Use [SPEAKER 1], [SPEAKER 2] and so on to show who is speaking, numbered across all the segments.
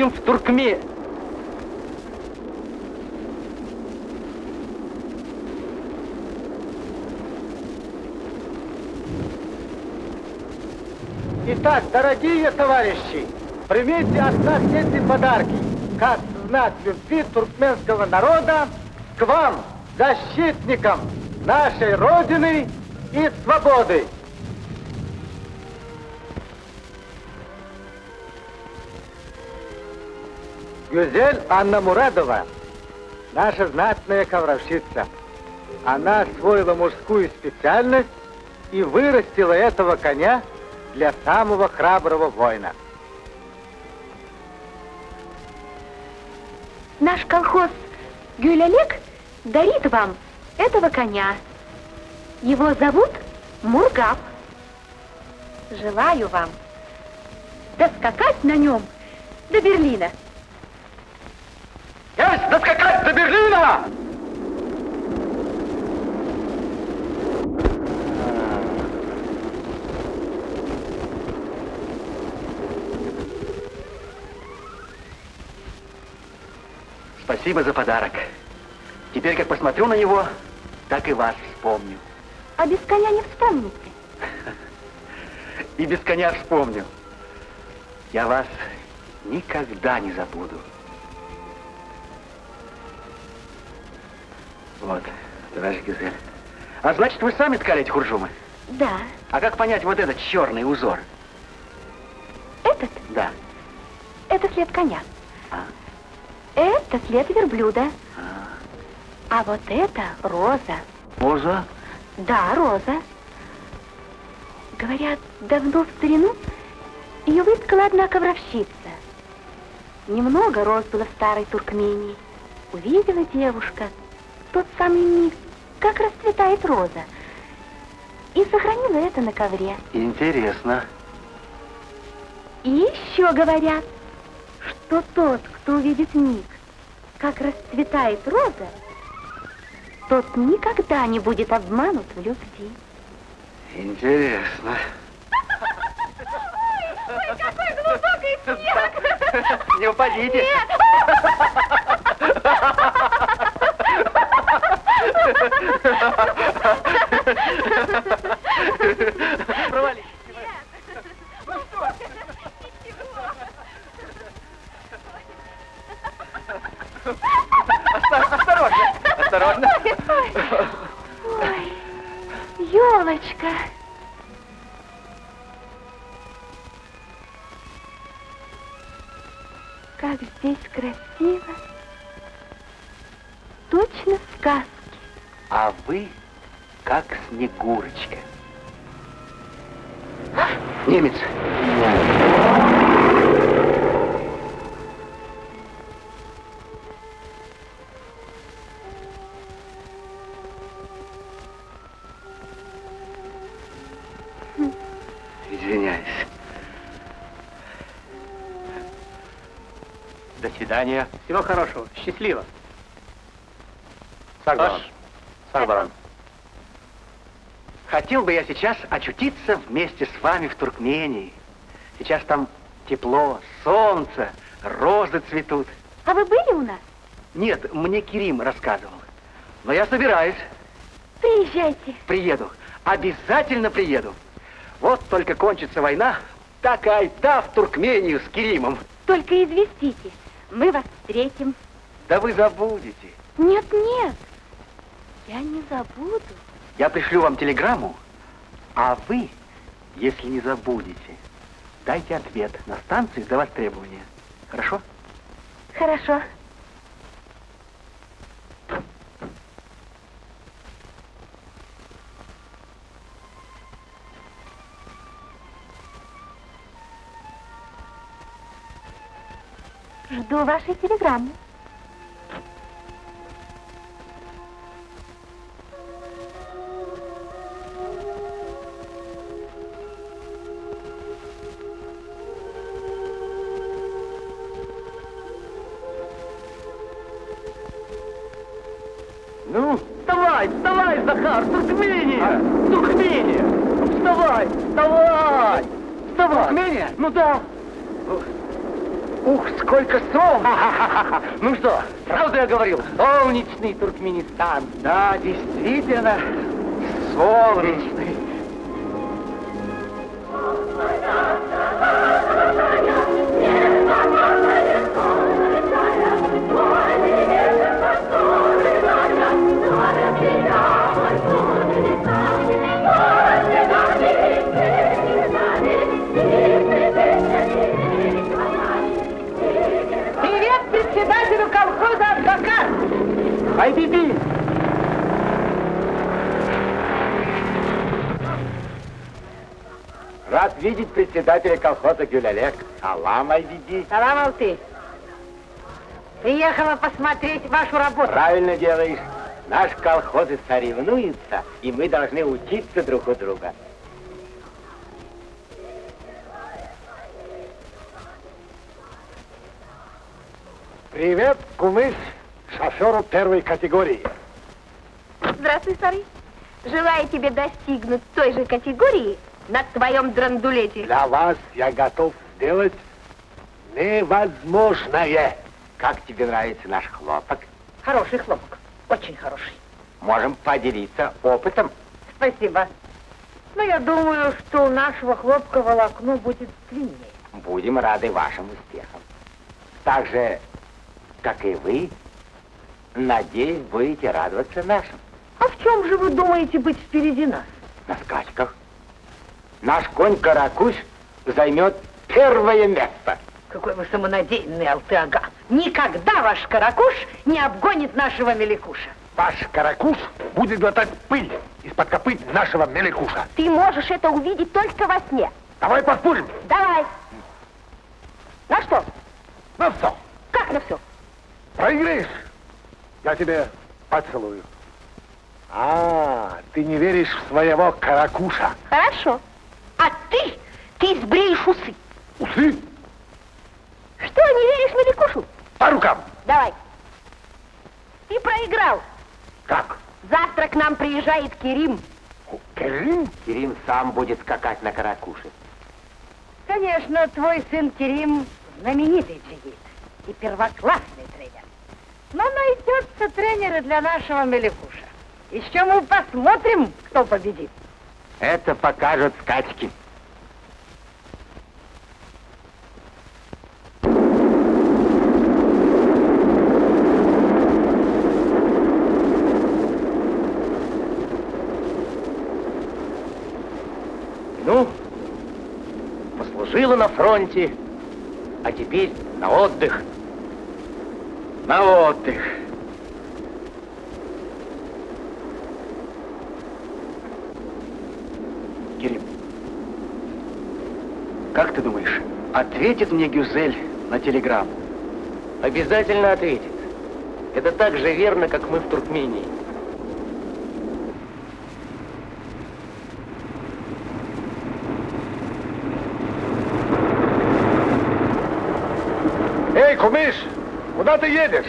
[SPEAKER 1] будем в Туркме.
[SPEAKER 2] Итак, дорогие товарищи, примите от нас эти подарки, как знак любви туркменского народа к вам, защитникам нашей Родины и свободы. Гюзель Анна Мурадова, наша знатная ковровщица. Она освоила мужскую специальность и вырастила этого коня для самого храброго воина.
[SPEAKER 3] Наш колхоз Гюль-Олег дарит вам этого коня. Его зовут Мургап. Желаю вам доскакать на нем до Берлина.
[SPEAKER 1] Доскакать до Берлина! Спасибо за подарок. Теперь, как посмотрю на него, так и вас вспомню.
[SPEAKER 3] А без коня не вспомните.
[SPEAKER 1] И без коня вспомню. Я вас никогда не забуду. Вот, товарищ Гюзель. А значит, вы сами ткали эти хуржумы?
[SPEAKER 3] Да.
[SPEAKER 1] А как понять вот этот черный узор?
[SPEAKER 3] Этот?
[SPEAKER 1] Да.
[SPEAKER 3] Это след коня.
[SPEAKER 1] А.
[SPEAKER 3] Это след верблюда.
[SPEAKER 1] А.
[SPEAKER 3] А вот это роза.
[SPEAKER 1] Роза?
[SPEAKER 3] Да, роза. Говорят, давно в старину ее выткала одна ковровщица. Немного роз было в старой Туркмении. Увидела девушка тот самый миг, как расцветает роза. И сохранила это на ковре.
[SPEAKER 1] Интересно.
[SPEAKER 3] И еще говорят, что тот, кто увидит миг, как расцветает роза, тот никогда не будет обманут в любви.
[SPEAKER 1] Интересно.
[SPEAKER 3] Ой, какой глубокий снег!
[SPEAKER 1] Не упадите. Провались. Осторожно, осторожно.
[SPEAKER 3] Ой, елочка. Как здесь красиво. Точно в сказке.
[SPEAKER 1] А вы как Снегурочка. Немец. Извиняюсь. До свидания.
[SPEAKER 2] Всего хорошего. Счастливо.
[SPEAKER 1] Сагбаран. Сагбаран. Хотел бы я сейчас очутиться вместе с вами в Туркмении. Сейчас там тепло, солнце, розы цветут.
[SPEAKER 3] А вы были у нас?
[SPEAKER 1] Нет, мне Кирим рассказывал. Но я собираюсь,
[SPEAKER 3] Приезжайте.
[SPEAKER 1] приеду. Обязательно приеду. Вот только кончится война, так айда в Туркмению с Киримом.
[SPEAKER 3] Только известите. Мы вас встретим.
[SPEAKER 1] Да вы забудете.
[SPEAKER 3] Нет, нет. Я не забуду.
[SPEAKER 1] Я пришлю вам телеграмму, а вы, если не забудете, дайте ответ на станции до востребования. Хорошо?
[SPEAKER 3] Хорошо. Жду вашей телеграммы.
[SPEAKER 1] Туркмения?
[SPEAKER 4] Ну да.
[SPEAKER 1] Ух, сколько солнца! Ну что, правда я говорил? Солнечный Туркменистан. Да, действительно, солнечный. Айбиби!
[SPEAKER 4] Рад видеть председателя колхоза Гюлялек. Салам, Айбиби.
[SPEAKER 5] Салам, Алты. Приехала посмотреть вашу работу.
[SPEAKER 4] Правильно делаешь. Наш колхозы соревнуются, и мы должны учиться друг у друга.
[SPEAKER 6] Привет, кумыс, шоферу первой категории.
[SPEAKER 7] Здравствуй, старый. Желаю тебе достигнуть той же категории на твоем драндулете.
[SPEAKER 6] Для вас я готов сделать невозможное.
[SPEAKER 4] Как тебе нравится наш хлопок?
[SPEAKER 5] Хороший хлопок. Очень хороший.
[SPEAKER 4] Можем поделиться опытом.
[SPEAKER 5] Спасибо. Но я думаю, что у нашего хлопка волокно будет длиннее.
[SPEAKER 4] Будем рады вашим успехам. Так же, как и вы, надеюсь, будете радоваться нашим.
[SPEAKER 5] А в чем же вы думаете быть впереди нас?
[SPEAKER 4] На скачках. Наш конь Каракуш займет первое место.
[SPEAKER 5] Какой вы самонадеянный, Алтыага. Никогда ваш каракуш не обгонит нашего меликуша.
[SPEAKER 6] Ваш каракуш будет глотать пыль из-под копыт нашего меликуша.
[SPEAKER 7] Ты можешь это увидеть только во сне.
[SPEAKER 6] Давай поспорим.
[SPEAKER 7] Давай. На что?
[SPEAKER 6] На все.
[SPEAKER 7] Как на все?
[SPEAKER 6] Проиграешь, я тебе поцелую. А, ты не веришь в своего каракуша.
[SPEAKER 7] Хорошо. А ты, ты сбреешь усы.
[SPEAKER 6] Усы
[SPEAKER 7] Что, не веришь Меликушу?
[SPEAKER 6] по рукам.
[SPEAKER 7] Давай. Ты проиграл.
[SPEAKER 6] Как?
[SPEAKER 7] Завтра к нам приезжает Керим.
[SPEAKER 6] Керим?
[SPEAKER 4] Кирим сам будет скакать на Каракуше.
[SPEAKER 5] Конечно, твой сын Керим знаменитый джигит и первоклассный тренер. Но найдется тренер и для нашего меликуша. Еще мы посмотрим, кто победит.
[SPEAKER 4] Это покажут скачки. Ну, послужила на фронте, а теперь на отдых. На отдых.
[SPEAKER 1] Керим, как ты думаешь, ответит мне Гюзель на телеграмму?
[SPEAKER 4] Обязательно ответит. Это так же верно, как мы в Туркмении.
[SPEAKER 6] Эй, кумыш, куда ты едешь?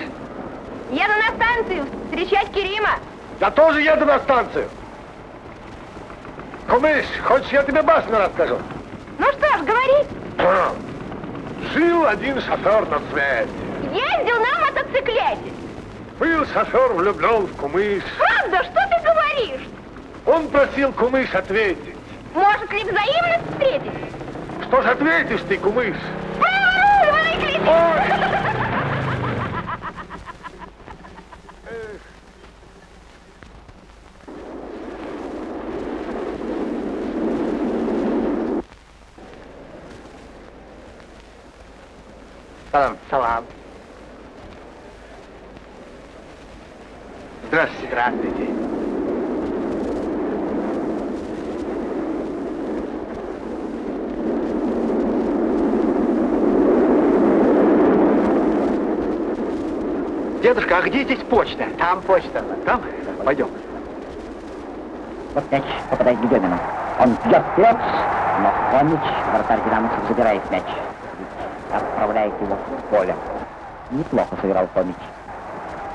[SPEAKER 7] Еду на станцию встречать Керима.
[SPEAKER 6] Я тоже еду на станцию. Кумыш, хочешь, я тебе басню расскажу?
[SPEAKER 7] Ну что ж, говори.
[SPEAKER 6] Жил один шофер на свете.
[SPEAKER 7] Ездил на мотоциклете.
[SPEAKER 6] Был шофер влюблен в кумыш.
[SPEAKER 7] Правда, что ты говоришь?
[SPEAKER 6] Он просил кумыш ответить.
[SPEAKER 7] Может ли взаимность встретить?
[SPEAKER 6] Что ж ответишь ты, кумыш?
[SPEAKER 7] Проворованный кретин!
[SPEAKER 4] Салам. Салам.
[SPEAKER 1] Здравствуйте.
[SPEAKER 4] Здравствуйте.
[SPEAKER 1] Дедушка, а где здесь почта?
[SPEAKER 4] Там почта.
[SPEAKER 1] Там? Пойдем.
[SPEAKER 8] Вот мяч попадает к Демину. Он бьет вперед, но Хомич, вратарь динамовцев, забирает мяч. Отправляет его в поле. Неплохо сыграл Хомич.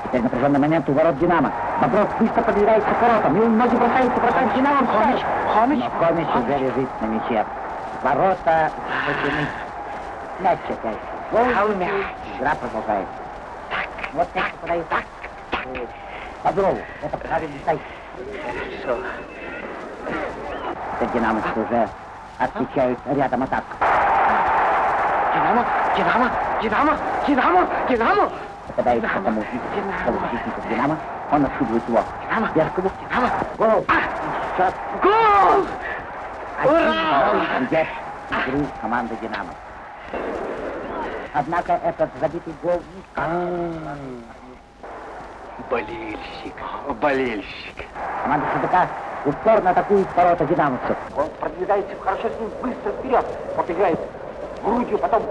[SPEAKER 8] Теперь напряженный момент у ворот Динамо. Бобров быстро подбирается к воротам, и ноги бросаются вратарь Динамо. Хомич!
[SPEAKER 1] Хомич?
[SPEAKER 8] Но Хомич уже лежит на мяче. Ворота заключены. Мяч опять. Гол. Игра продолжается. Так. Вот мяч подает. Так. так. Бодрову. Это правильный сайт.
[SPEAKER 1] Все.
[SPEAKER 8] Это динамовцы уже отвечают рядом атак.
[SPEAKER 1] Динамо, Динамо, Динамо, Динамо, Динамо.
[SPEAKER 8] Попадает к одному из полузащитников Динамо. Он отшибывает его.
[SPEAKER 1] Динамо,
[SPEAKER 8] Беркову.
[SPEAKER 1] Динамо.
[SPEAKER 8] Гол. Счет.
[SPEAKER 1] Гол! Ура!
[SPEAKER 8] Идет игру команды «Динамо». Однако этот забитый гол не
[SPEAKER 1] Болельщик, болельщик.
[SPEAKER 8] Команда СДК упорно атакует ворота динамовцев.
[SPEAKER 9] Он продвигается хорошо с ним быстро вперед. Вот играет грудью, потом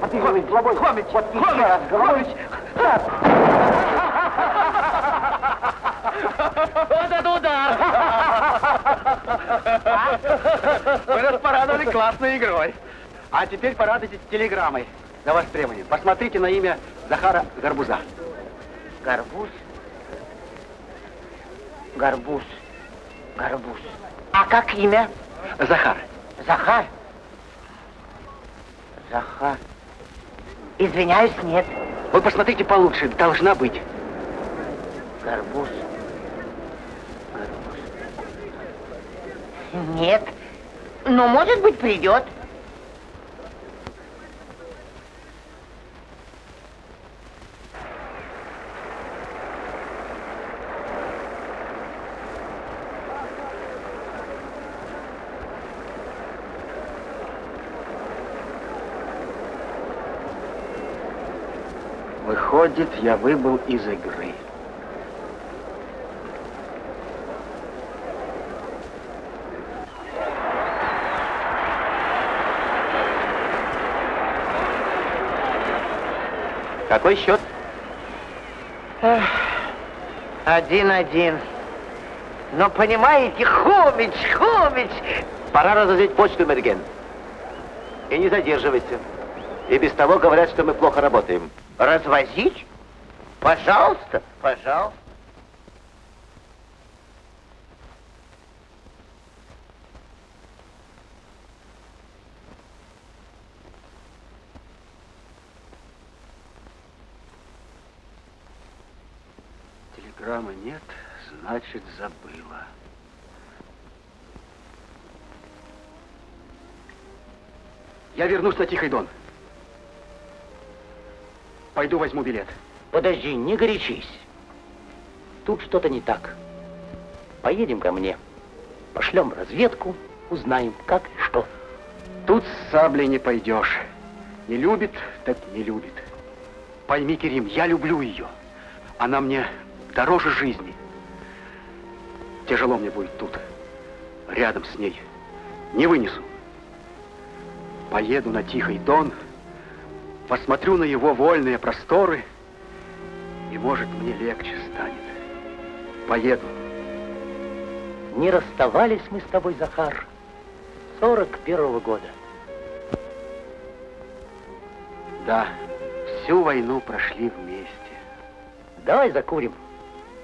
[SPEAKER 9] подыгрывает головой.
[SPEAKER 1] Хомич,
[SPEAKER 9] вот
[SPEAKER 1] Хомич,
[SPEAKER 9] раз головой. Так.
[SPEAKER 1] Вот это удар! Вы нас порадовали классной игрой. А теперь порадуйтесь телеграммой за востребование. Посмотрите на имя Захара Гарбуза.
[SPEAKER 10] Горбуз? Горбуз. Горбуз. А как имя?
[SPEAKER 1] Захар.
[SPEAKER 10] Захар? Захар. Извиняюсь, нет.
[SPEAKER 1] Вы посмотрите получше, должна быть.
[SPEAKER 10] Горбуз. Горбуз. Нет. Но, может быть, придет.
[SPEAKER 1] Выходит, я выбыл из игры. Какой счет?
[SPEAKER 10] Один-один. Но понимаете, Хомич, Хомич!
[SPEAKER 11] Пора разозлить почту, Мерген. И не задерживайся. И без того говорят, что мы плохо работаем.
[SPEAKER 10] Развозить? Пожалуйста, пожалуйста.
[SPEAKER 1] Телеграммы нет, значит, забыла. Я вернусь на Тихий Дон. Пойду возьму билет.
[SPEAKER 11] Подожди, не горячись. Тут что-то не так. Поедем ко мне. Пошлем разведку, узнаем, как и что.
[SPEAKER 1] Тут с саблей не пойдешь. Не любит, так не любит. Пойми, Керим, я люблю ее. Она мне дороже жизни. Тяжело мне будет тут, рядом с ней. Не вынесу. Поеду на Тихий Дон, посмотрю на его вольные просторы, и, может, мне легче станет. Поеду.
[SPEAKER 11] Не расставались мы с тобой, Захар, 41-го года.
[SPEAKER 1] Да, всю войну прошли вместе.
[SPEAKER 11] Давай закурим,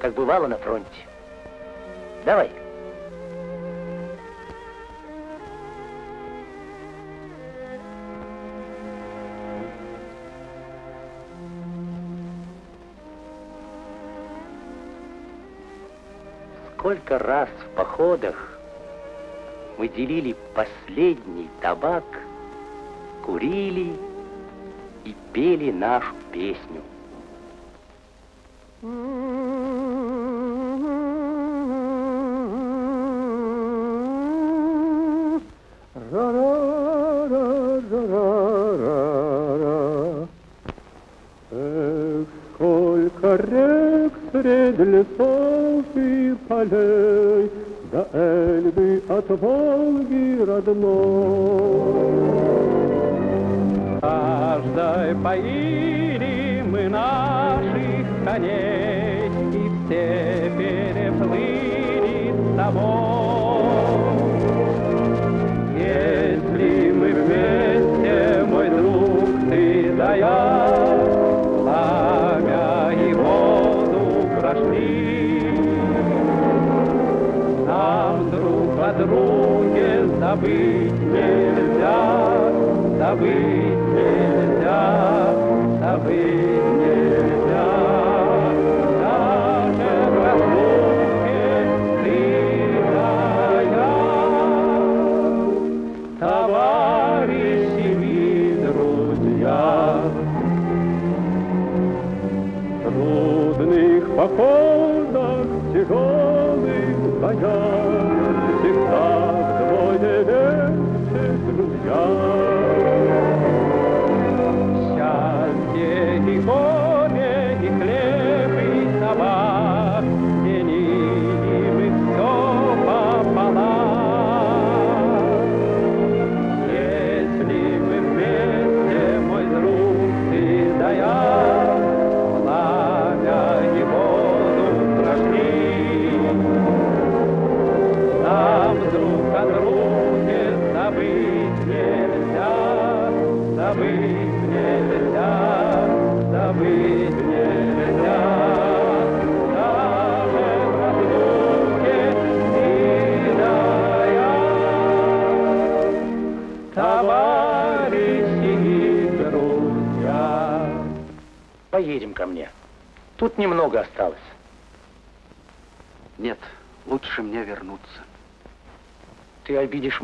[SPEAKER 11] как бывало на фронте. Давай. Сколько раз в походах мы делили последний табак, курили и пели нашу песню.
[SPEAKER 12] Эх, полей, До Эльбы от Волги родной. Каждой поили мы наших коней, И все переплыли с тобой. забыть нельзя, забыть.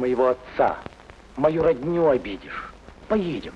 [SPEAKER 3] Моего отца, мою родню обидишь. Поедем.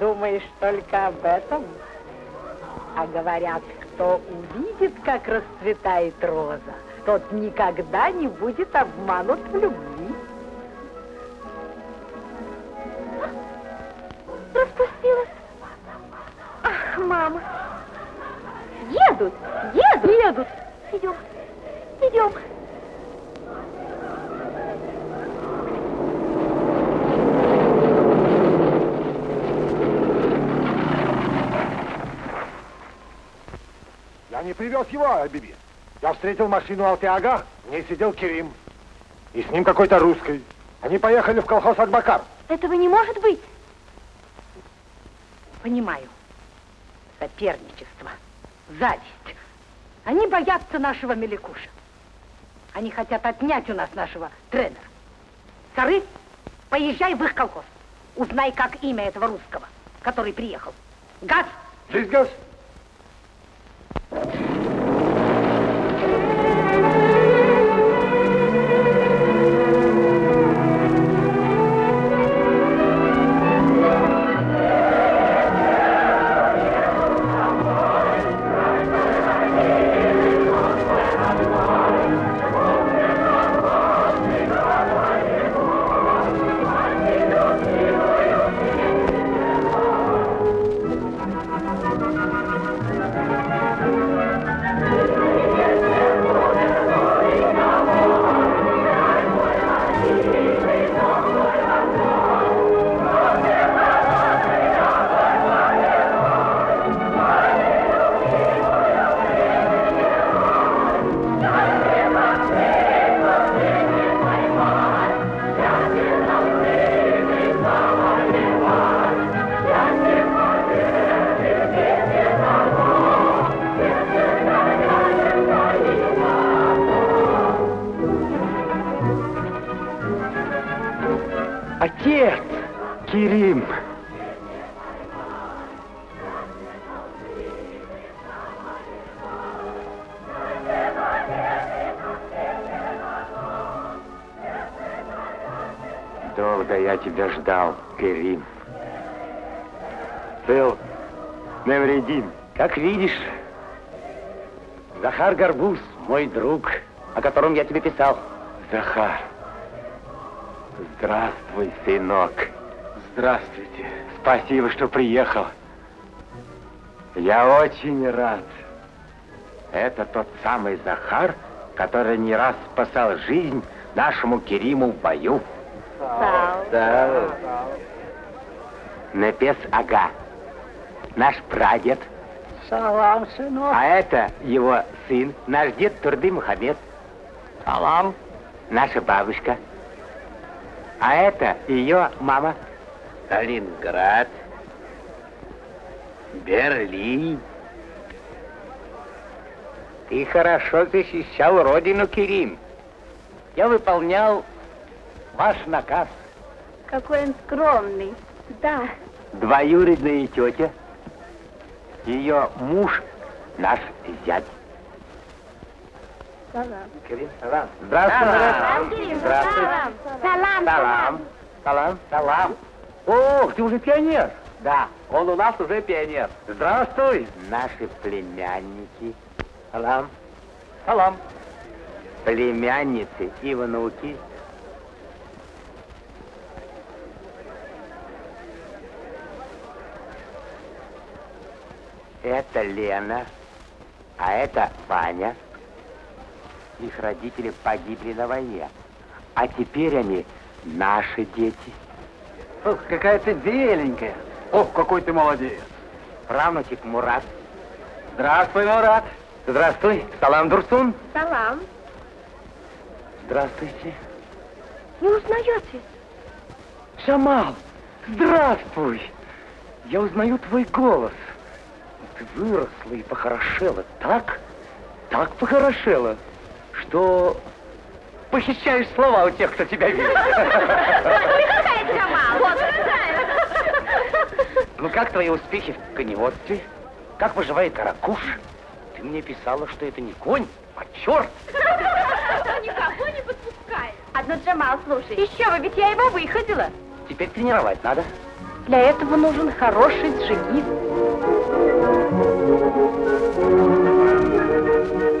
[SPEAKER 5] Думаешь только об этом? А говорят, кто увидит, как расцветает роза, тот никогда не будет обманут в любви.
[SPEAKER 6] Встретил машину Алтиага, в ней сидел Керим. И с ним какой-то русский. Они поехали в колхоз Акбакар.
[SPEAKER 13] Этого не может быть.
[SPEAKER 5] Понимаю. Соперничество, зависть. Они боятся нашего Меликуша. Они хотят отнять у нас нашего тренера. Сары, поезжай в их колхоз. Узнай, как имя этого русского, который приехал. Газ!
[SPEAKER 6] Здесь газ.
[SPEAKER 4] Тебя ждал, Керим. Цел, невредим. Как видишь, Захар Горбуз, мой друг, о котором я тебе писал. Захар, здравствуй, сынок. Здравствуйте. Спасибо, что приехал. Я очень рад. Это тот самый Захар, который не раз спасал жизнь нашему Кериму в бою. Да. Непес Ага, наш прадед.
[SPEAKER 1] Салам, сынок.
[SPEAKER 4] А это его сын, наш дед Турды Мухаммед.
[SPEAKER 1] Салам.
[SPEAKER 4] Наша бабушка. А это ее мама. Сталинград. Берлин. Ты хорошо защищал родину, Кирим. Я выполнял ваш наказ.
[SPEAKER 7] Какой он скромный. Да.
[SPEAKER 4] Двоюродная тетя. Ее муж наш зять.
[SPEAKER 7] Салам.
[SPEAKER 4] Кирим, салам. Здравствуй, брат. Здравствуй.
[SPEAKER 7] Салам.
[SPEAKER 4] Салам. Салам. Салам. Ох, ты уже пионер. Да, он у нас уже пионер. Здравствуй. Наши племянники. Салам. Салам. Племянницы и внуки. Это Лена, а это Ваня. Их родители погибли на войне. А теперь они наши дети.
[SPEAKER 1] Ох, какая ты беленькая. Ох, какой ты молодец.
[SPEAKER 4] Правнучек Мурат.
[SPEAKER 1] Здравствуй, Мурат.
[SPEAKER 4] Здравствуй, Салам Дурсун.
[SPEAKER 7] Салам.
[SPEAKER 4] Здравствуйте.
[SPEAKER 7] Не узнаете?
[SPEAKER 4] Шамал, здравствуй. Я узнаю твой голос. Ты выросла и похорошела так, так похорошела, что похищаешь слова у тех, кто тебя видит. Ну как твои успехи в коневодстве? Как поживает Каракуш? Ты мне писала, что это не конь, а черт.
[SPEAKER 7] Никого не подпускает. Одно Джамал, слушай. Еще бы, ведь я его выходила.
[SPEAKER 4] Теперь тренировать надо.
[SPEAKER 7] Для этого нужен хороший джигит.
[SPEAKER 3] Thank you.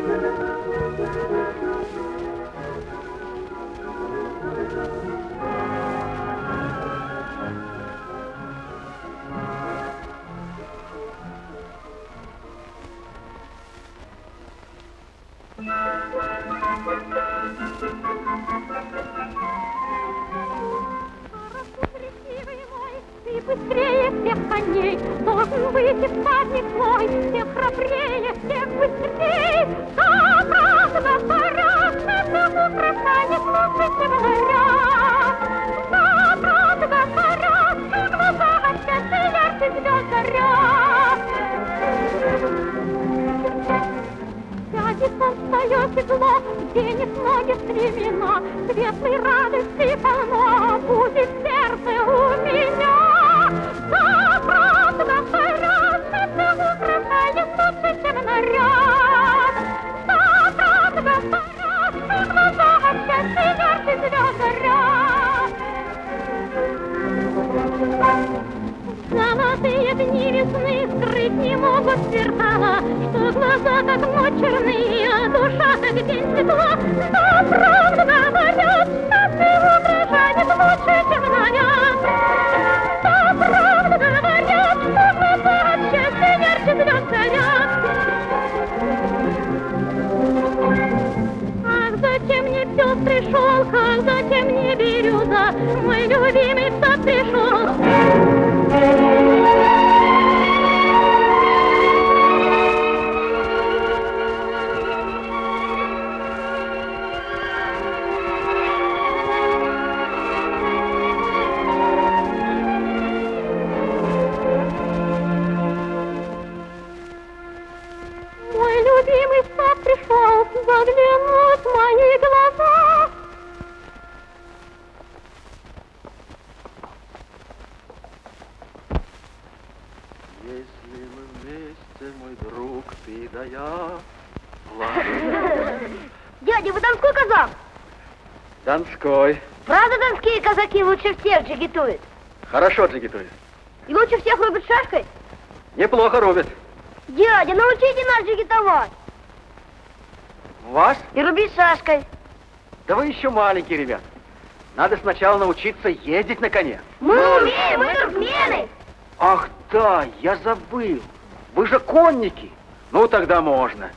[SPEAKER 3] Быстрее всех коней, должен выйти всадник мой, всех храбрее, всех быстрее. Обратно пора, этому красавец лучше, чем наряд. Обратно пора, в глаза от ярче звезд заряд. Сядет он в свое седло, где нет ноги стремена, Светлой радости полно будет Золотые дни весны скрыть не могут зеркала, Что глаза как ночь черные, а душа как день светла. Но правда говорят, что ты угрожает лучше, чем наряд.
[SPEAKER 7] Лучше всех джигитуют?
[SPEAKER 1] Хорошо джигитует.
[SPEAKER 7] И лучше всех рубят шашкой?
[SPEAKER 1] Неплохо рубит.
[SPEAKER 7] Дядя, научите нас джигитовать.
[SPEAKER 1] Вас?
[SPEAKER 7] И рубить шашкой.
[SPEAKER 1] Да вы еще маленький, ребят. Надо сначала научиться ездить на коне.
[SPEAKER 7] Мы умеем, мы туркмены.
[SPEAKER 1] Ах да, я забыл. Вы же конники. Ну, тогда можно.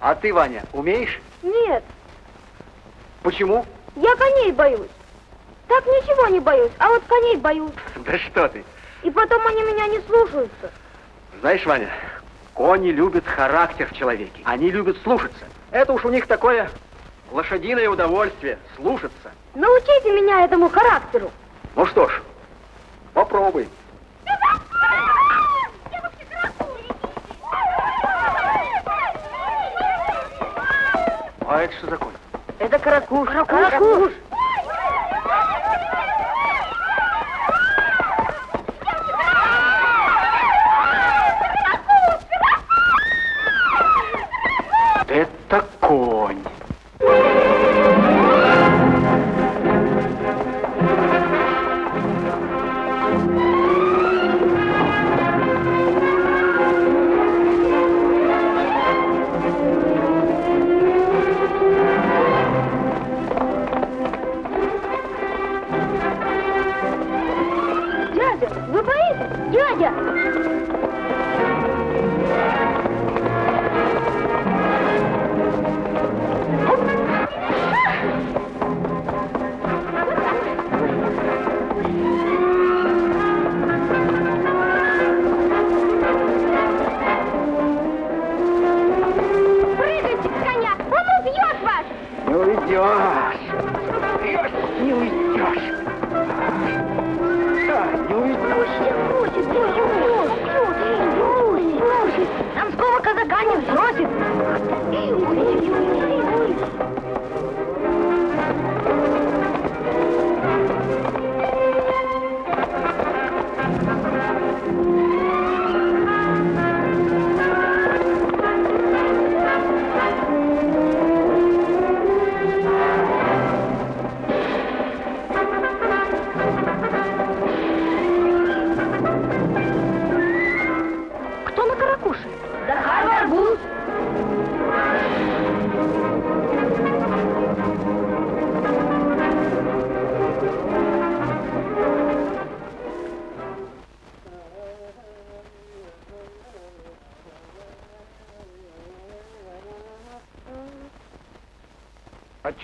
[SPEAKER 1] А ты, Ваня, умеешь?
[SPEAKER 7] Нет,
[SPEAKER 1] Почему?
[SPEAKER 7] я коней боюсь. Так ничего не боюсь, а вот коней боюсь.
[SPEAKER 1] Да что ты.
[SPEAKER 7] И потом они меня не слушаются.
[SPEAKER 1] Знаешь, Ваня, кони любят характер в человеке. Они любят слушаться. Это уж у них такое лошадиное удовольствие — слушаться.
[SPEAKER 7] Научите меня этому характеру.
[SPEAKER 1] Ну что ж, попробуй. А это что такое?
[SPEAKER 7] Это каракуш. Каракуш.
[SPEAKER 1] Это конь.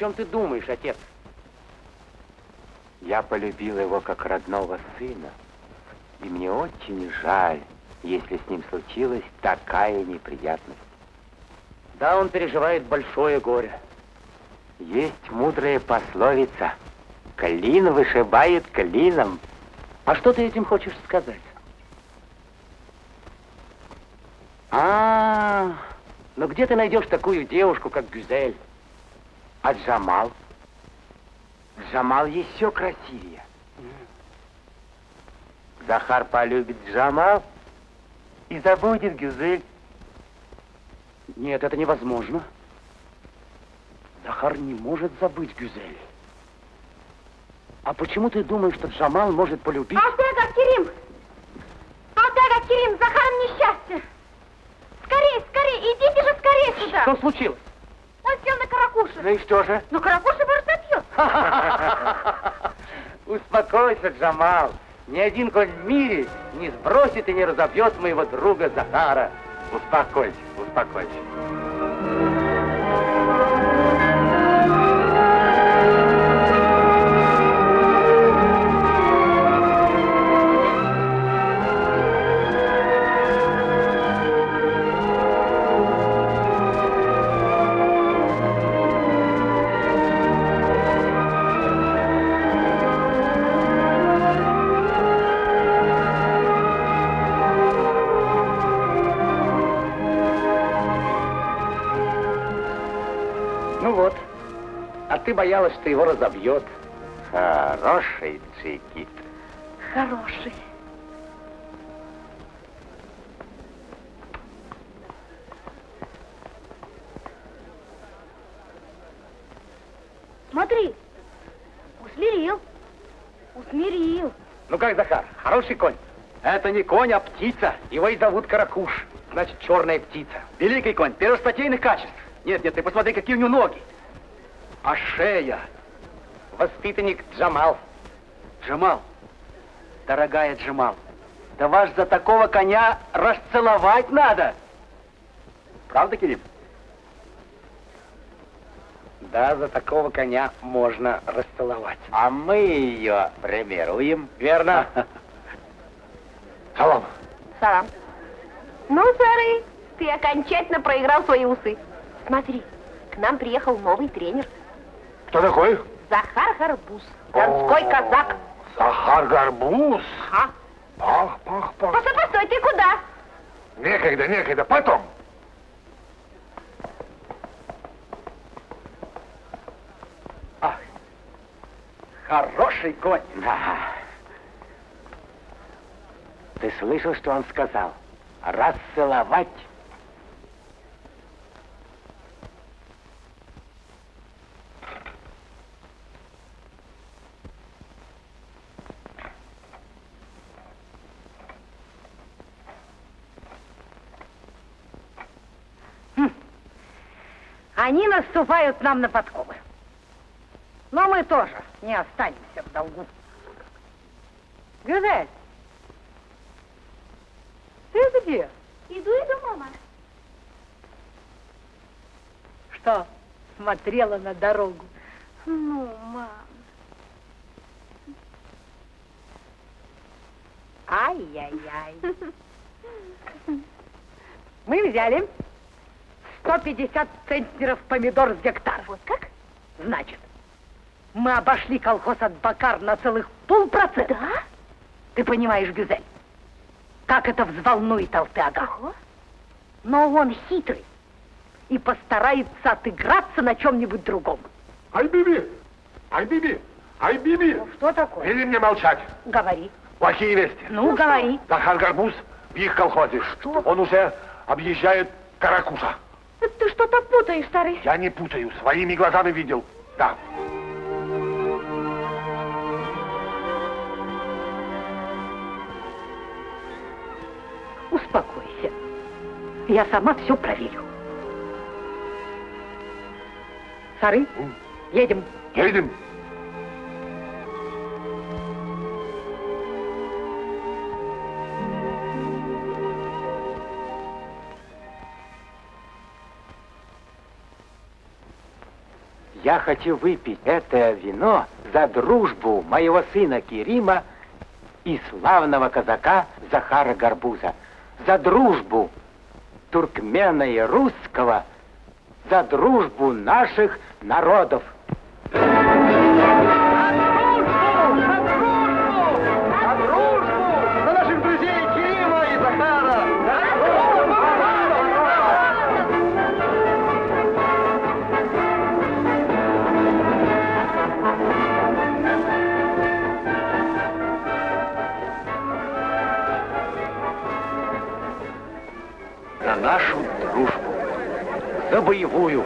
[SPEAKER 11] Чем ты думаешь, отец?
[SPEAKER 4] Я полюбил его как родного сына, и мне очень жаль, если с ним случилась такая неприятность.
[SPEAKER 11] Да, он переживает большое горе.
[SPEAKER 4] Есть мудрая пословица. Клин вышибает клином.
[SPEAKER 11] А что ты этим хочешь сказать? А, ну где ты найдешь такую девушку, как Гюзель?
[SPEAKER 4] А Джамал? Джамал еще красивее. Захар полюбит Джамал и забудет Гюзель.
[SPEAKER 11] Нет, это невозможно. Захар не может забыть Гюзель. А почему ты думаешь, что Джамал может полюбить?
[SPEAKER 7] Алтега, Керим! Алтега, Керим, Захаром несчастье! Скорей, скорей, идите же скорее сюда!
[SPEAKER 11] Что случилось?
[SPEAKER 7] Сел на каракуше.
[SPEAKER 4] Ну и что же?
[SPEAKER 7] Ну, каракуша, может, отбьет.
[SPEAKER 4] Успокойся, Джамал. Ни один конь в мире не сбросит и не разобьет моего друга Захара. Успокойся, успокойся.
[SPEAKER 11] боялась, что его разобьет.
[SPEAKER 4] Хороший цикит.
[SPEAKER 3] Хороший.
[SPEAKER 5] Смотри, усмирил, усмирил.
[SPEAKER 3] Ну как, Захар, хороший конь?
[SPEAKER 1] Это не конь, а птица.
[SPEAKER 3] Его и зовут Каракуш, значит, черная птица.
[SPEAKER 1] Великий конь, первостатейных качеств. Нет, нет, ты посмотри, какие у него ноги. А шея.
[SPEAKER 3] Воспитанник Джамал.
[SPEAKER 1] Джамал, дорогая Джамал, да вас за такого коня расцеловать надо. Правда, Кирилл?
[SPEAKER 3] Да, за такого коня можно расцеловать. А мы ее премируем, верно?
[SPEAKER 6] Салам.
[SPEAKER 7] Салам. Ну, Сары, ты окончательно проиграл свои усы. Смотри, к нам приехал новый тренер.
[SPEAKER 6] Кто такой?
[SPEAKER 7] Захар Гарбуз, донской
[SPEAKER 6] О,
[SPEAKER 7] казак.
[SPEAKER 6] Сахар Гарбуз.
[SPEAKER 7] Ага.
[SPEAKER 6] Пах, пах, пах.
[SPEAKER 7] Постой, постой, ты куда?
[SPEAKER 6] Некогда, некогда, потом.
[SPEAKER 1] Хороший конь.
[SPEAKER 3] Да. Ты слышал, что он сказал? Расцеловать.
[SPEAKER 5] Они наступают нам на подковы. Но мы тоже не останемся в долгу. Гюзель, ты где?
[SPEAKER 7] Иду, иду, мама.
[SPEAKER 5] Что, смотрела на дорогу?
[SPEAKER 7] Ну, мам.
[SPEAKER 5] Ай-яй-яй. Мы взяли 150 центнеров помидор с гектара.
[SPEAKER 7] Вот как?
[SPEAKER 5] Значит, мы обошли колхоз от Бакар на целых полпроцента.
[SPEAKER 7] Да?
[SPEAKER 5] Ты понимаешь, Гюзель, как это взволнует Алтеага.
[SPEAKER 7] Ого.
[SPEAKER 5] Но он хитрый и постарается отыграться на чем-нибудь другом.
[SPEAKER 6] Ай, Биби! Ай, Биби! Ай, Биби!
[SPEAKER 5] Что такое?
[SPEAKER 6] Вели мне молчать.
[SPEAKER 5] Говори.
[SPEAKER 6] Плохие вести.
[SPEAKER 5] Ну, говори.
[SPEAKER 6] Захар Гарбуз в их колхозе.
[SPEAKER 5] Что?
[SPEAKER 6] Он уже объезжает Каракуша.
[SPEAKER 7] Это Ты что-то путаешь, старый.
[SPEAKER 6] Я не путаю, своими глазами видел. Да.
[SPEAKER 5] Успокойся. Я сама все проверю. Сары, едем.
[SPEAKER 6] Едем.
[SPEAKER 3] Я хочу выпить это вино за дружбу моего сына Кирима и славного казака Захара Гарбуза. За дружбу туркмена и русского, за дружбу наших народов.
[SPEAKER 11] За
[SPEAKER 3] боевую.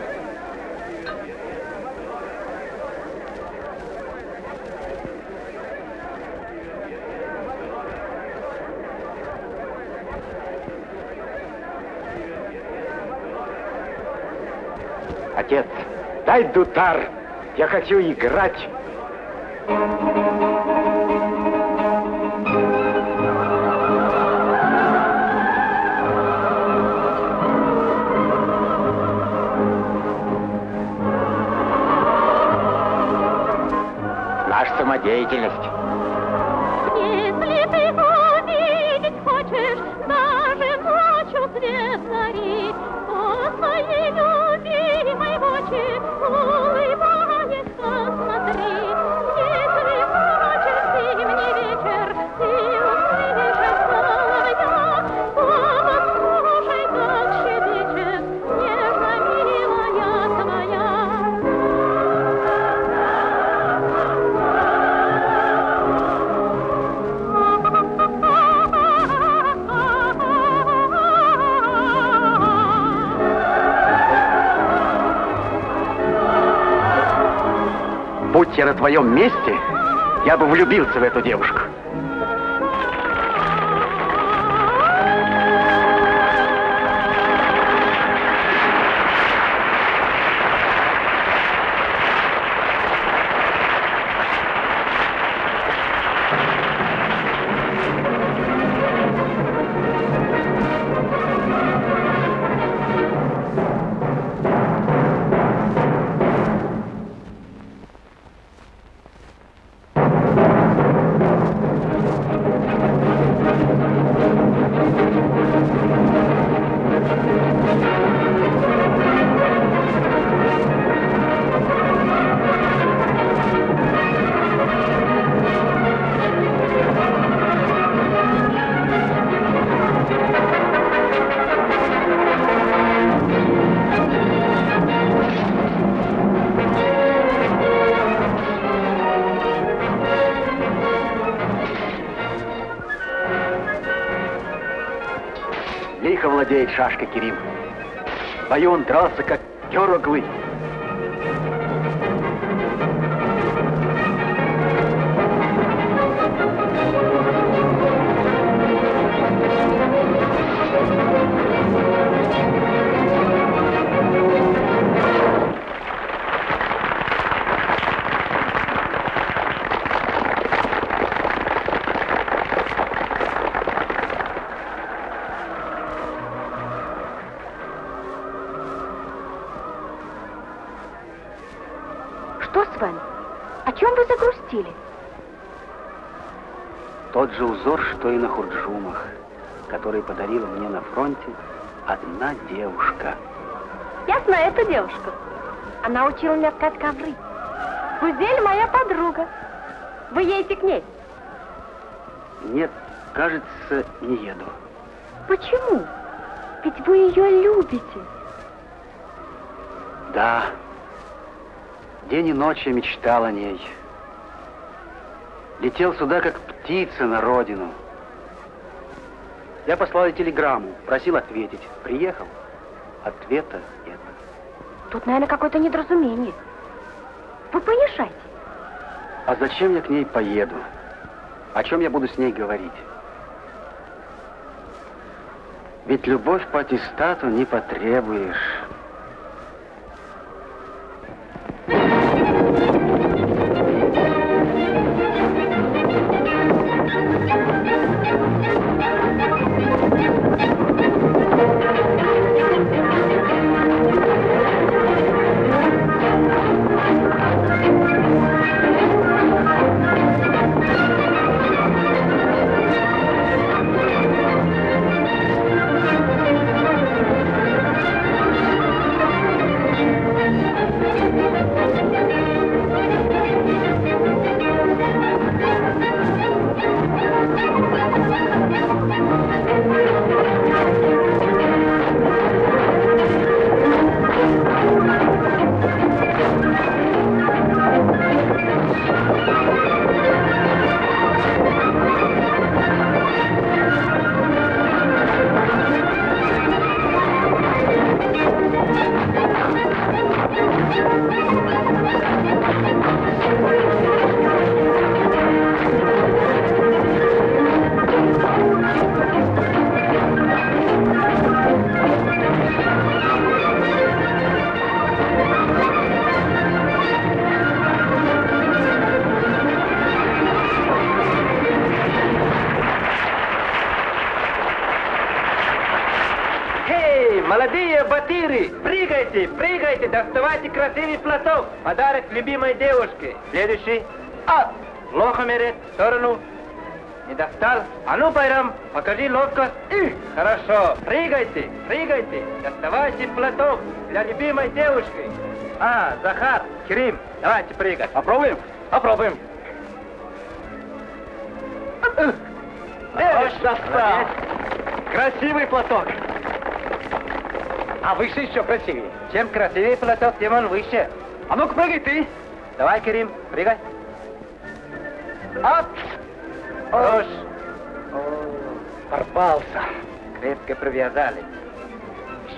[SPEAKER 3] Отец, дай дутар. Я хочу играть.
[SPEAKER 1] На твоем месте, я бы влюбился в эту девушку. Бою он дрался, как Узор, что и на хурджумах, который подарила мне на фронте одна девушка.
[SPEAKER 3] Я знаю эту девушку. Она учила меня ткать ковры. Гузель моя подруга. Вы едете к ней?
[SPEAKER 1] Нет, кажется, не еду.
[SPEAKER 3] Почему? Ведь вы ее любите.
[SPEAKER 1] Да. День и ночь я мечтал о ней. Летел сюда, как птица на родину. Я послал ей телеграмму, просил ответить. Приехал. Ответа нет.
[SPEAKER 3] Тут, наверное, какое-то недоразумение. Вы поезжайте.
[SPEAKER 1] А зачем я к ней поеду? О чем я буду с ней говорить? Ведь любовь по аттестату не потребуешь.
[SPEAKER 14] Красивый платок. Подарок любимой девушке. Следующий. А, плохо мерит, в сторону. Не достал? А ну, Байрам, покажи ловкость. И, хорошо, прыгайте, прыгайте, доставайте платок для любимой девушки. А, Захар, Керим, давайте прыгать. Попробуем? Попробуем. Эх. Красивый платок. А выше еще красивее. Чем красивее платок, тем он выше. А ну-ка, прыгай ты. Давай, Керим, прыгай. Оп! Хорош. Порвался. Крепко провязали.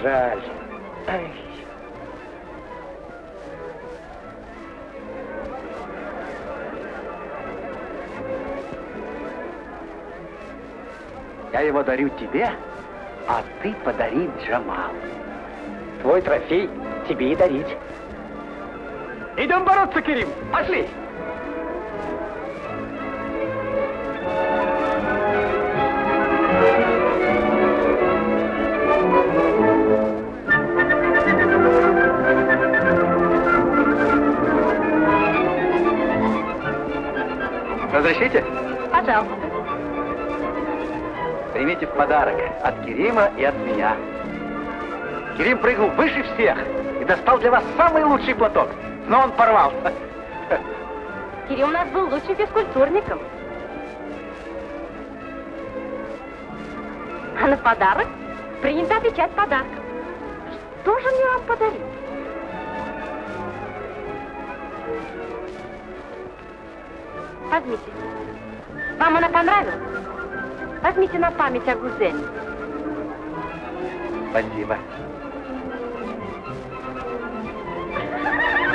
[SPEAKER 14] Жаль.
[SPEAKER 4] Я его дарю тебе, а ты подари Джамалу. Твой трофей тебе и дарить.
[SPEAKER 1] Идем бороться, Керим. Пошли. Разрешите?
[SPEAKER 3] Пожалуйста.
[SPEAKER 4] Примите в подарок от Керима и от меня. Керим прыгнул выше всех и достал для вас самый лучший платок. Но он порвался.
[SPEAKER 3] Кирилл у нас был лучшим физкультурником. А на подарок принято отвечать подарком. Что же мне вам подарить? Возьмите. Вам она понравилась? Возьмите на память о Гузеле.
[SPEAKER 4] Спасибо.
[SPEAKER 3] Ha
[SPEAKER 4] ha ha!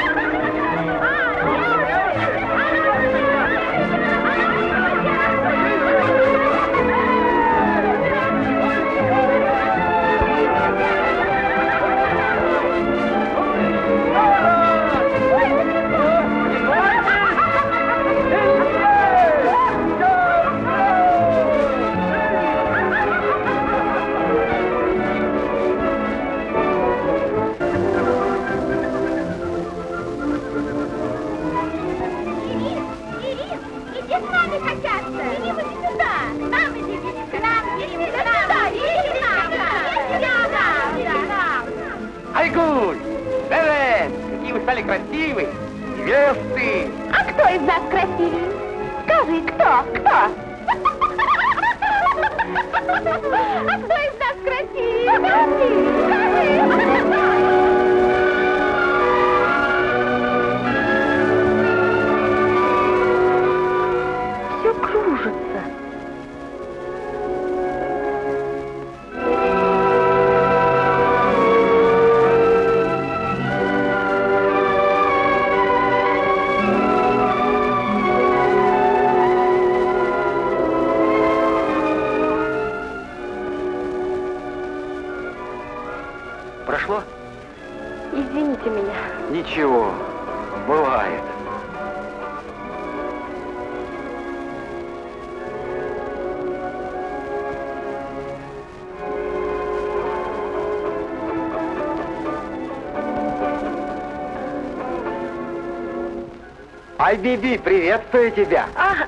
[SPEAKER 4] Ай, Биби, приветствую тебя.
[SPEAKER 5] А,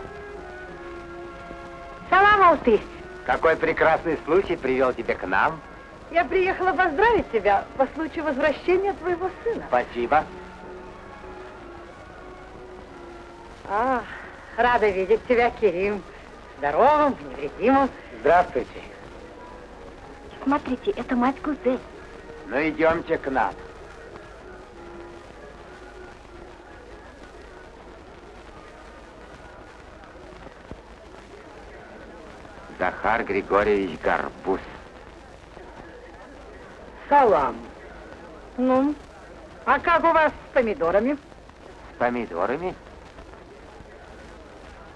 [SPEAKER 5] салам Алты.
[SPEAKER 4] Какой прекрасный случай привел тебя к нам.
[SPEAKER 5] Я приехала поздравить тебя по случаю возвращения твоего сына.
[SPEAKER 4] Спасибо.
[SPEAKER 5] А, рада видеть тебя, Кирим. Здоровым, невредимым.
[SPEAKER 4] Здравствуйте.
[SPEAKER 3] Смотрите, это мать Гузель.
[SPEAKER 4] Ну, идемте к нам. Захар Григорьевич Гарбуз.
[SPEAKER 5] Салам. Ну, а как у вас с помидорами?
[SPEAKER 4] С помидорами?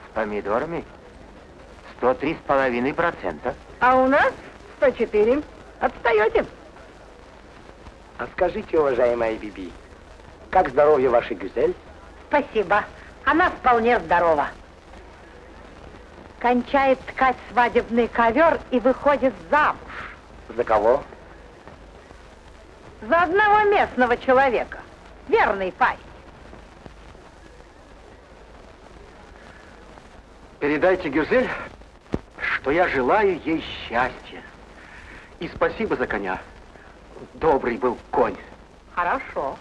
[SPEAKER 4] С помидорами? 103 с половиной процента.
[SPEAKER 5] А у нас 104. Отстаете.
[SPEAKER 4] А скажите, уважаемая Биби, как здоровье вашей Гюзель?
[SPEAKER 5] Спасибо. Она вполне здорова. Кончает ткать свадебный ковер и выходит замуж.
[SPEAKER 4] За кого?
[SPEAKER 5] За одного местного человека. Верный парень.
[SPEAKER 1] Передайте Гюзель, что я желаю ей счастья. И спасибо за коня. Добрый был конь.
[SPEAKER 5] Хорошо.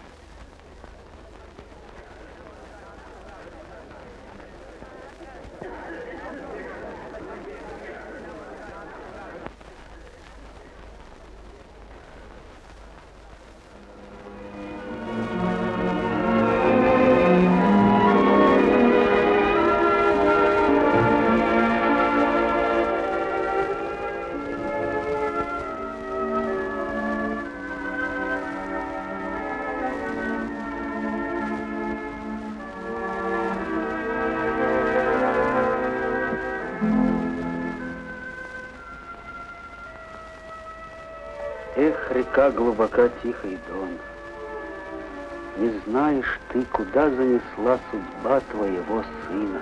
[SPEAKER 12] Река глубока, тихий дон. Не знаешь ты, куда занесла судьба твоего сына.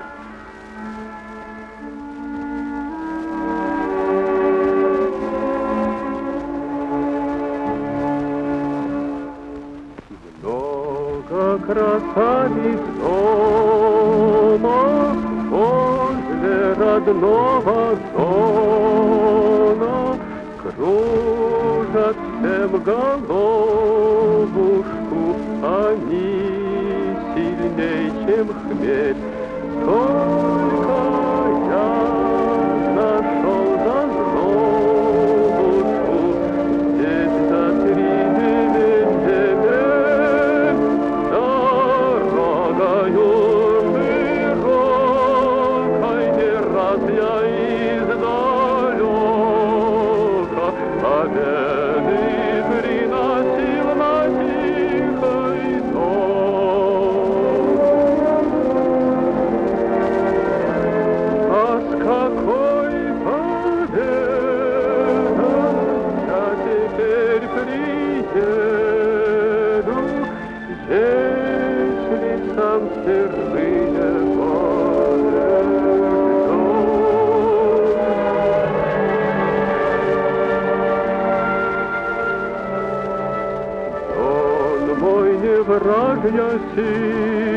[SPEAKER 4] que yo see?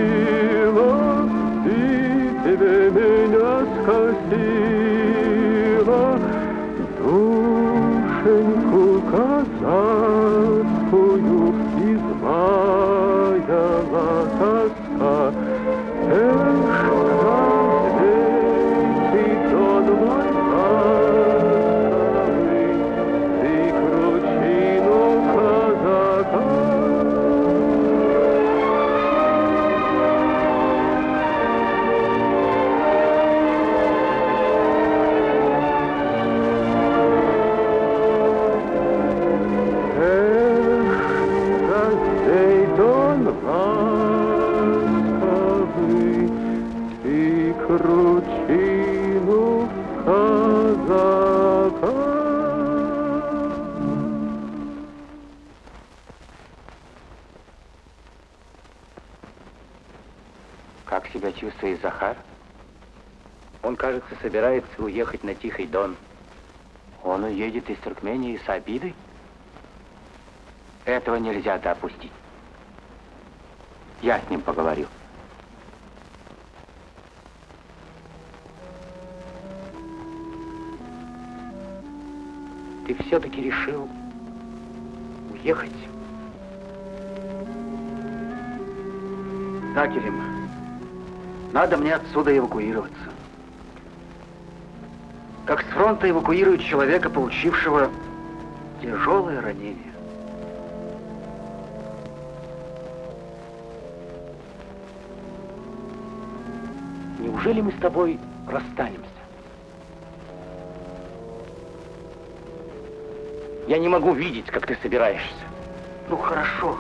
[SPEAKER 4] С?
[SPEAKER 11] Этого нельзя допустить. Я с ним поговорю. Ты все-таки решил уехать?
[SPEAKER 1] Да, Керим. Надо мне отсюда эвакуироваться. Как с фронта эвакуируют человека, получившего тяжелое ранение.
[SPEAKER 11] Неужели мы с тобой расстанемся? Я не могу видеть, как ты собираешься.
[SPEAKER 1] Ну, хорошо,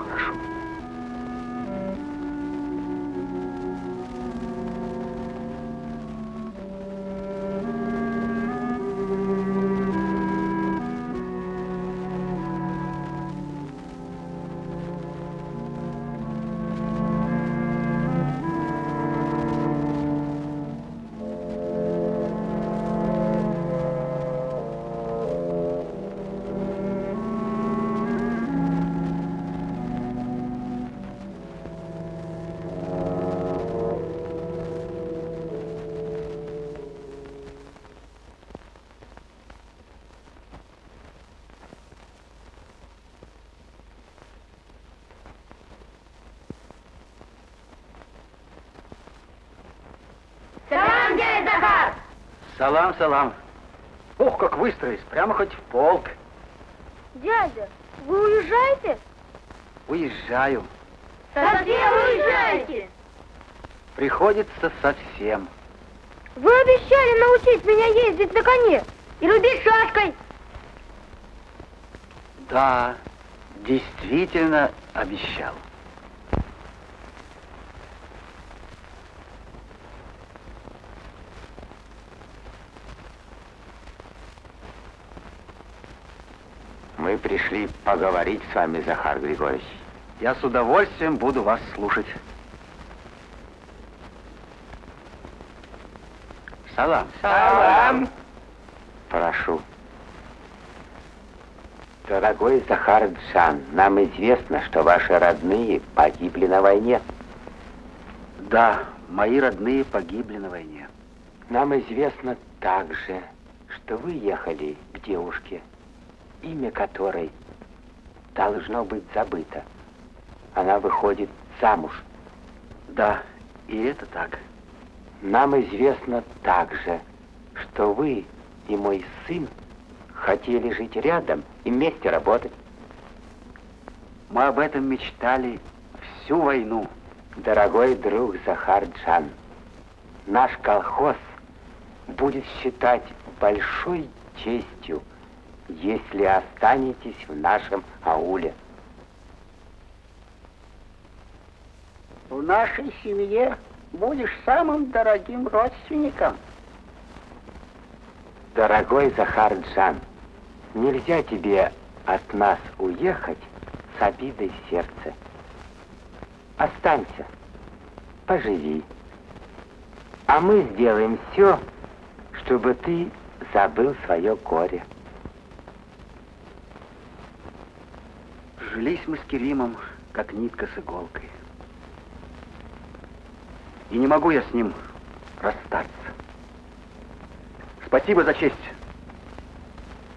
[SPEAKER 3] Салам,
[SPEAKER 1] салам. Ох, как выстроить, прямо хоть в полк.
[SPEAKER 3] Дядя, вы уезжаете?
[SPEAKER 1] Уезжаю.
[SPEAKER 3] Совсем уезжаете?
[SPEAKER 1] Приходится совсем.
[SPEAKER 3] Вы обещали научить меня ездить на коне и рубить шашкой.
[SPEAKER 1] Да, действительно обещал.
[SPEAKER 4] Мы пришли поговорить с вами, Захар Григорьевич.
[SPEAKER 1] Я с удовольствием буду вас слушать. Салам.
[SPEAKER 4] Салам. Прошу. Дорогой Захар Джан, нам известно, что ваши родные погибли на войне.
[SPEAKER 1] Да, мои родные погибли на войне.
[SPEAKER 4] Нам известно также, что вы ехали к девушке, имя которой должно быть забыто. Она выходит замуж.
[SPEAKER 1] Да, и это так.
[SPEAKER 4] Нам известно также, что вы и мой сын хотели жить рядом и вместе работать.
[SPEAKER 1] Мы об этом мечтали всю войну.
[SPEAKER 4] Дорогой друг Захар Джан, наш колхоз будет считать большой честью, если останетесь в нашем ауле.
[SPEAKER 8] В нашей семье будешь самым дорогим родственником.
[SPEAKER 4] Дорогой Захар Джан, нельзя тебе от нас уехать с обидой в сердце. Останься, поживи. А мы сделаем все, чтобы ты забыл свое горе.
[SPEAKER 1] Жились мы с Керимом, как нитка с иголкой. И не могу я с ним расстаться. Спасибо за честь.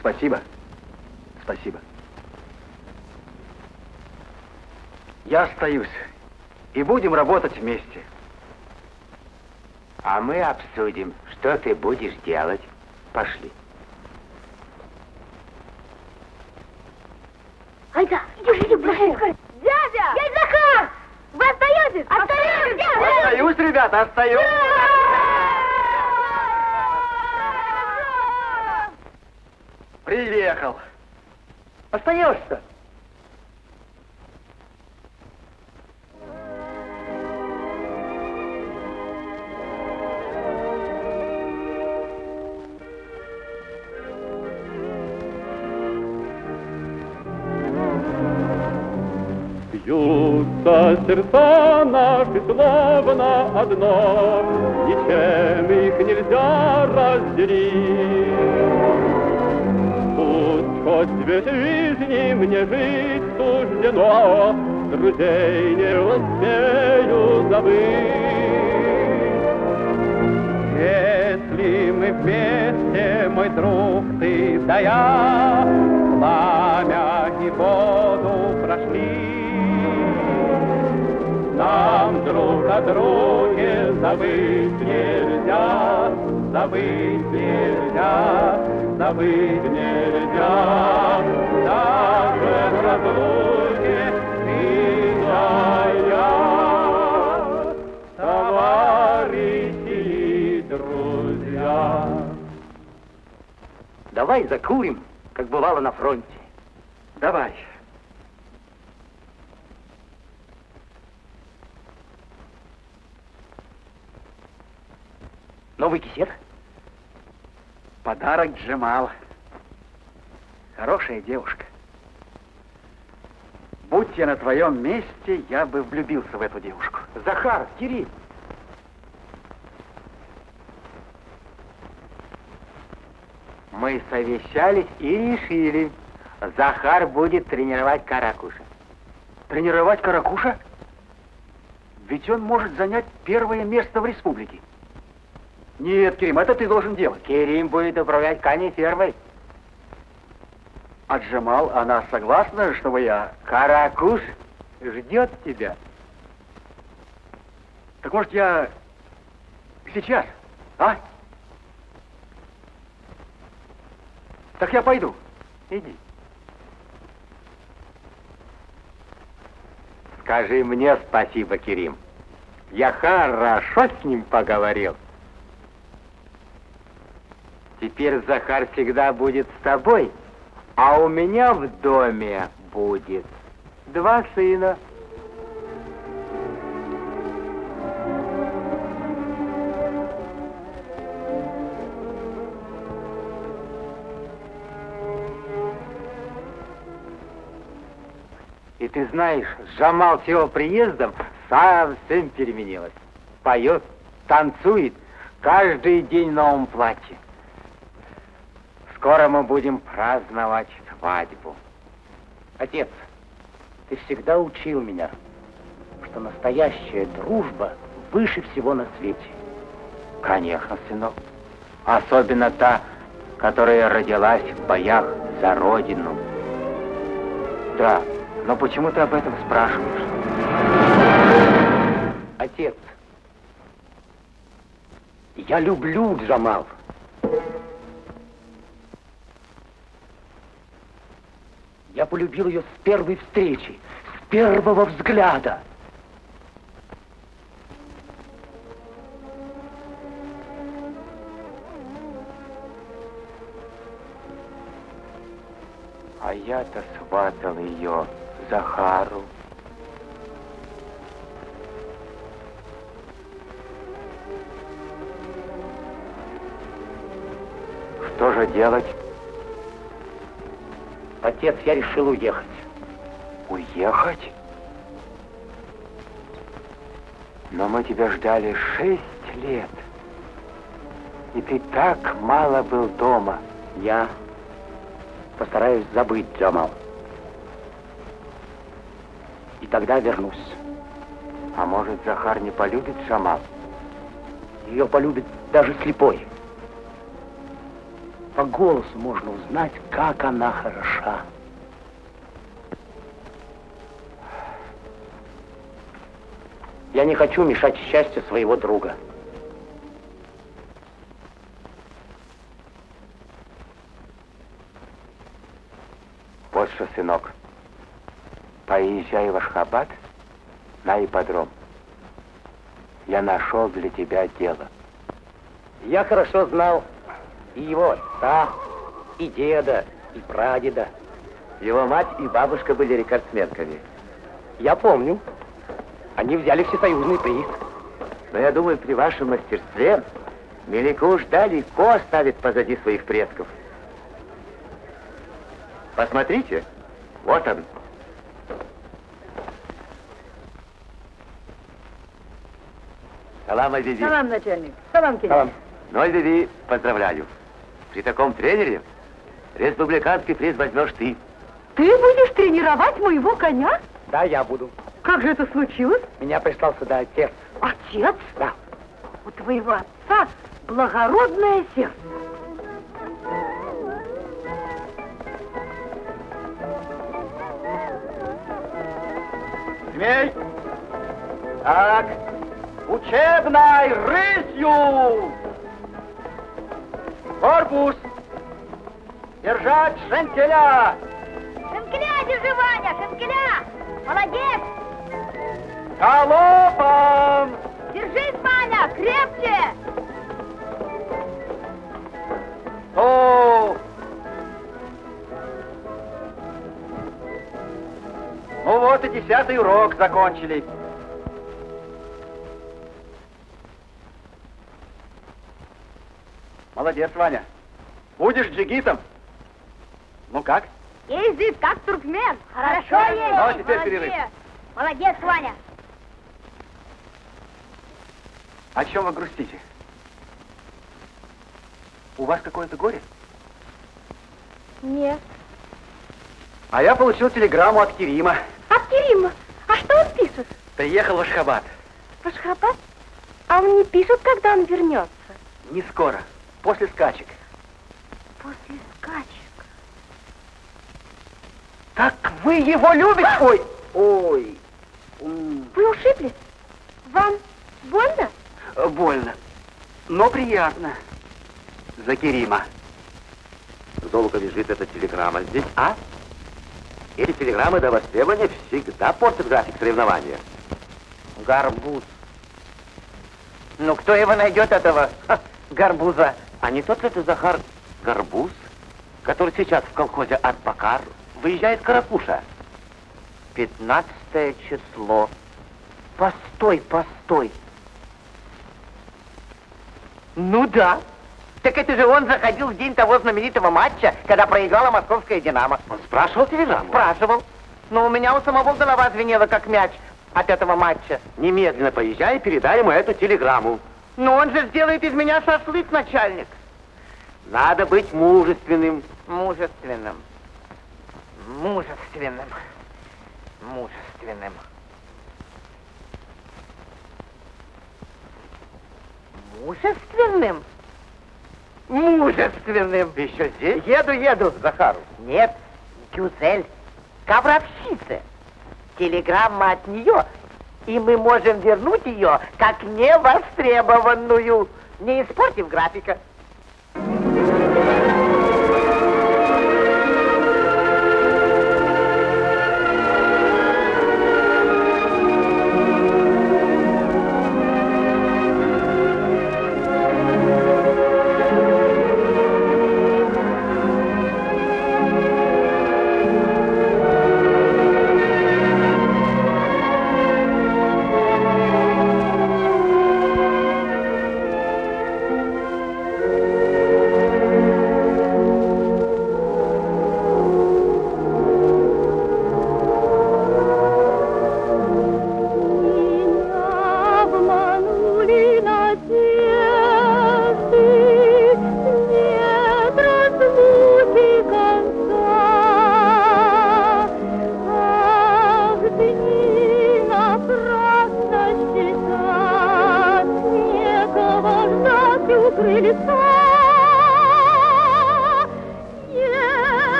[SPEAKER 1] Спасибо. Спасибо. Я остаюсь. И будем работать вместе.
[SPEAKER 4] А мы обсудим, что ты будешь делать. Пошли.
[SPEAKER 7] Айда, идем, идем, скорее. Дядя! Дядя Захар! Вы остаетесь? Остаетесь! Дядя!
[SPEAKER 1] Остаюсь, ребята, остаюсь. Приехал. Остаешься?
[SPEAKER 12] Сердца наши словно одно, Ничем их нельзя разделить. Пусть хоть весь жизни мне жить суждено, Друзей не успею забыть. Если мы вместе, мой друг, ты да я, нам друг о друге забыть нельзя, забыть нельзя, забыть нельзя.
[SPEAKER 1] Давай закурим, как бывало на фронте. Давай. Новый кисет? Подарок Джемала. Хорошая девушка. Будь я на твоем месте, я бы влюбился в эту девушку.
[SPEAKER 4] Захар, Кирилл. Мы совещались и решили, Захар будет тренировать Каракуша.
[SPEAKER 1] Тренировать Каракуша? Ведь он может занять первое место в республике. Нет, Керим, это ты должен делать.
[SPEAKER 4] Керим будет управлять коней фермой.
[SPEAKER 1] А Джамал, она согласна, чтобы я...
[SPEAKER 4] Каракуш ждет тебя.
[SPEAKER 1] Так может я сейчас, а? Так я пойду.
[SPEAKER 4] Иди. Скажи мне спасибо, Керим. Я хорошо с ним поговорил. Теперь Захар всегда будет с тобой, а у меня в доме будет два сына. ты знаешь, Джамал с его приездом совсем переменилась. Поет, танцует, каждый день в новом платье. Скоро мы будем праздновать свадьбу.
[SPEAKER 11] Отец, ты всегда учил меня, что настоящая дружба выше всего на свете.
[SPEAKER 4] Конечно, сынок. Особенно та, которая родилась в боях за Родину. Да, но почему ты об этом спрашиваешь?
[SPEAKER 11] Отец, я люблю Джамал. Я полюбил ее с первой встречи, с первого взгляда.
[SPEAKER 4] А я-то сватал ее Захару. Что же делать?
[SPEAKER 11] Отец, я решил уехать.
[SPEAKER 4] Уехать? Но мы тебя ждали шесть лет. И ты так мало был дома.
[SPEAKER 11] Я постараюсь забыть Джамал. И тогда вернусь.
[SPEAKER 4] А может, Захар не полюбит Джамал?
[SPEAKER 11] Ее полюбит даже слепой. По голосу можно узнать, как она хороша. Я не хочу мешать счастью своего друга.
[SPEAKER 4] Вот что, сынок, поезжай в Ашхабад на ипподром. Я нашел для тебя дело.
[SPEAKER 11] Я хорошо знал и его отца, и деда, и прадеда.
[SPEAKER 14] Его мать и бабушка были рекордсменками.
[SPEAKER 11] Я помню. Они взяли всесоюзный приз.
[SPEAKER 14] Но я думаю, при вашем мастерстве Меликуш далеко оставит позади своих предков. Посмотрите, вот он. Салам, Альбиби.
[SPEAKER 5] Салам, начальник. Салам, Кирилл.
[SPEAKER 11] Салам.
[SPEAKER 14] Ну, Альбиби, поздравляю. При таком тренере республиканский приз возьмешь ты.
[SPEAKER 5] Ты будешь тренировать моего коня?
[SPEAKER 11] Да, я буду.
[SPEAKER 5] Как же это случилось?
[SPEAKER 11] Меня прислал сюда отец.
[SPEAKER 5] Отец?
[SPEAKER 11] Да.
[SPEAKER 5] У твоего отца благородное сердце.
[SPEAKER 1] Змей! Так, учебной рысью! Корпус! Держать шенкеля!
[SPEAKER 7] Шенкеля держи, Ваня, шенкеля! Молодец!
[SPEAKER 1] Галопом!
[SPEAKER 7] Держись, Ваня, крепче!
[SPEAKER 1] Ну! Ну вот и десятый урок закончили. Молодец, Ваня. Будешь джигитом? Ну как?
[SPEAKER 7] Ездит, как туркмен. Хорошо ездит.
[SPEAKER 1] Ну, а теперь
[SPEAKER 7] Молодец.
[SPEAKER 1] перерыв.
[SPEAKER 7] Молодец, Ваня.
[SPEAKER 1] О чем вы грустите? У вас какое-то горе?
[SPEAKER 3] Нет.
[SPEAKER 1] А я получил телеграмму от Керима.
[SPEAKER 3] От Керима. А что он пишет?
[SPEAKER 1] Приехал в Ашхабад.
[SPEAKER 3] В Ашхабад? А он не пишет, когда он вернется.
[SPEAKER 1] Не скоро. После скачек.
[SPEAKER 3] После скачек.
[SPEAKER 1] Так вы его любите? Ой, ой. М,
[SPEAKER 3] Вы ушиблись? Вам больно?
[SPEAKER 1] э, Больно. Но приятно. За Керима.
[SPEAKER 14] Долго лежит эта телеграмма здесь, а? Эти телеграммы до востребования всегда портят график соревнования.
[SPEAKER 11] Гарбуз. Ну, кто его найдет, этого ха, гарбуза?
[SPEAKER 14] А не тот ли это Захар Горбуз, который сейчас в колхозе Арбакар выезжает Каракуша?
[SPEAKER 11] Пятнадцатое число. Постой, постой. Ну да. Так это же он заходил в день того знаменитого матча, когда проиграла московская «Динамо».
[SPEAKER 14] Он спрашивал телеграмму?
[SPEAKER 11] Спрашивал.
[SPEAKER 3] Но у меня у самого голова звенела, как мяч от этого матча.
[SPEAKER 14] Немедленно поезжай и передай ему эту телеграмму.
[SPEAKER 3] Но он же сделает из меня шашлык, начальник.
[SPEAKER 14] Надо быть мужественным.
[SPEAKER 3] Мужественным. Мужественным. Мужественным. Мужественным? Мужественным.
[SPEAKER 14] Ты еще здесь?
[SPEAKER 3] Еду, еду.
[SPEAKER 14] Захару.
[SPEAKER 3] Нет, Гюзель, ковровщица. Телеграмма от нее, и мы можем вернуть ее как невостребованную, не испортив графика.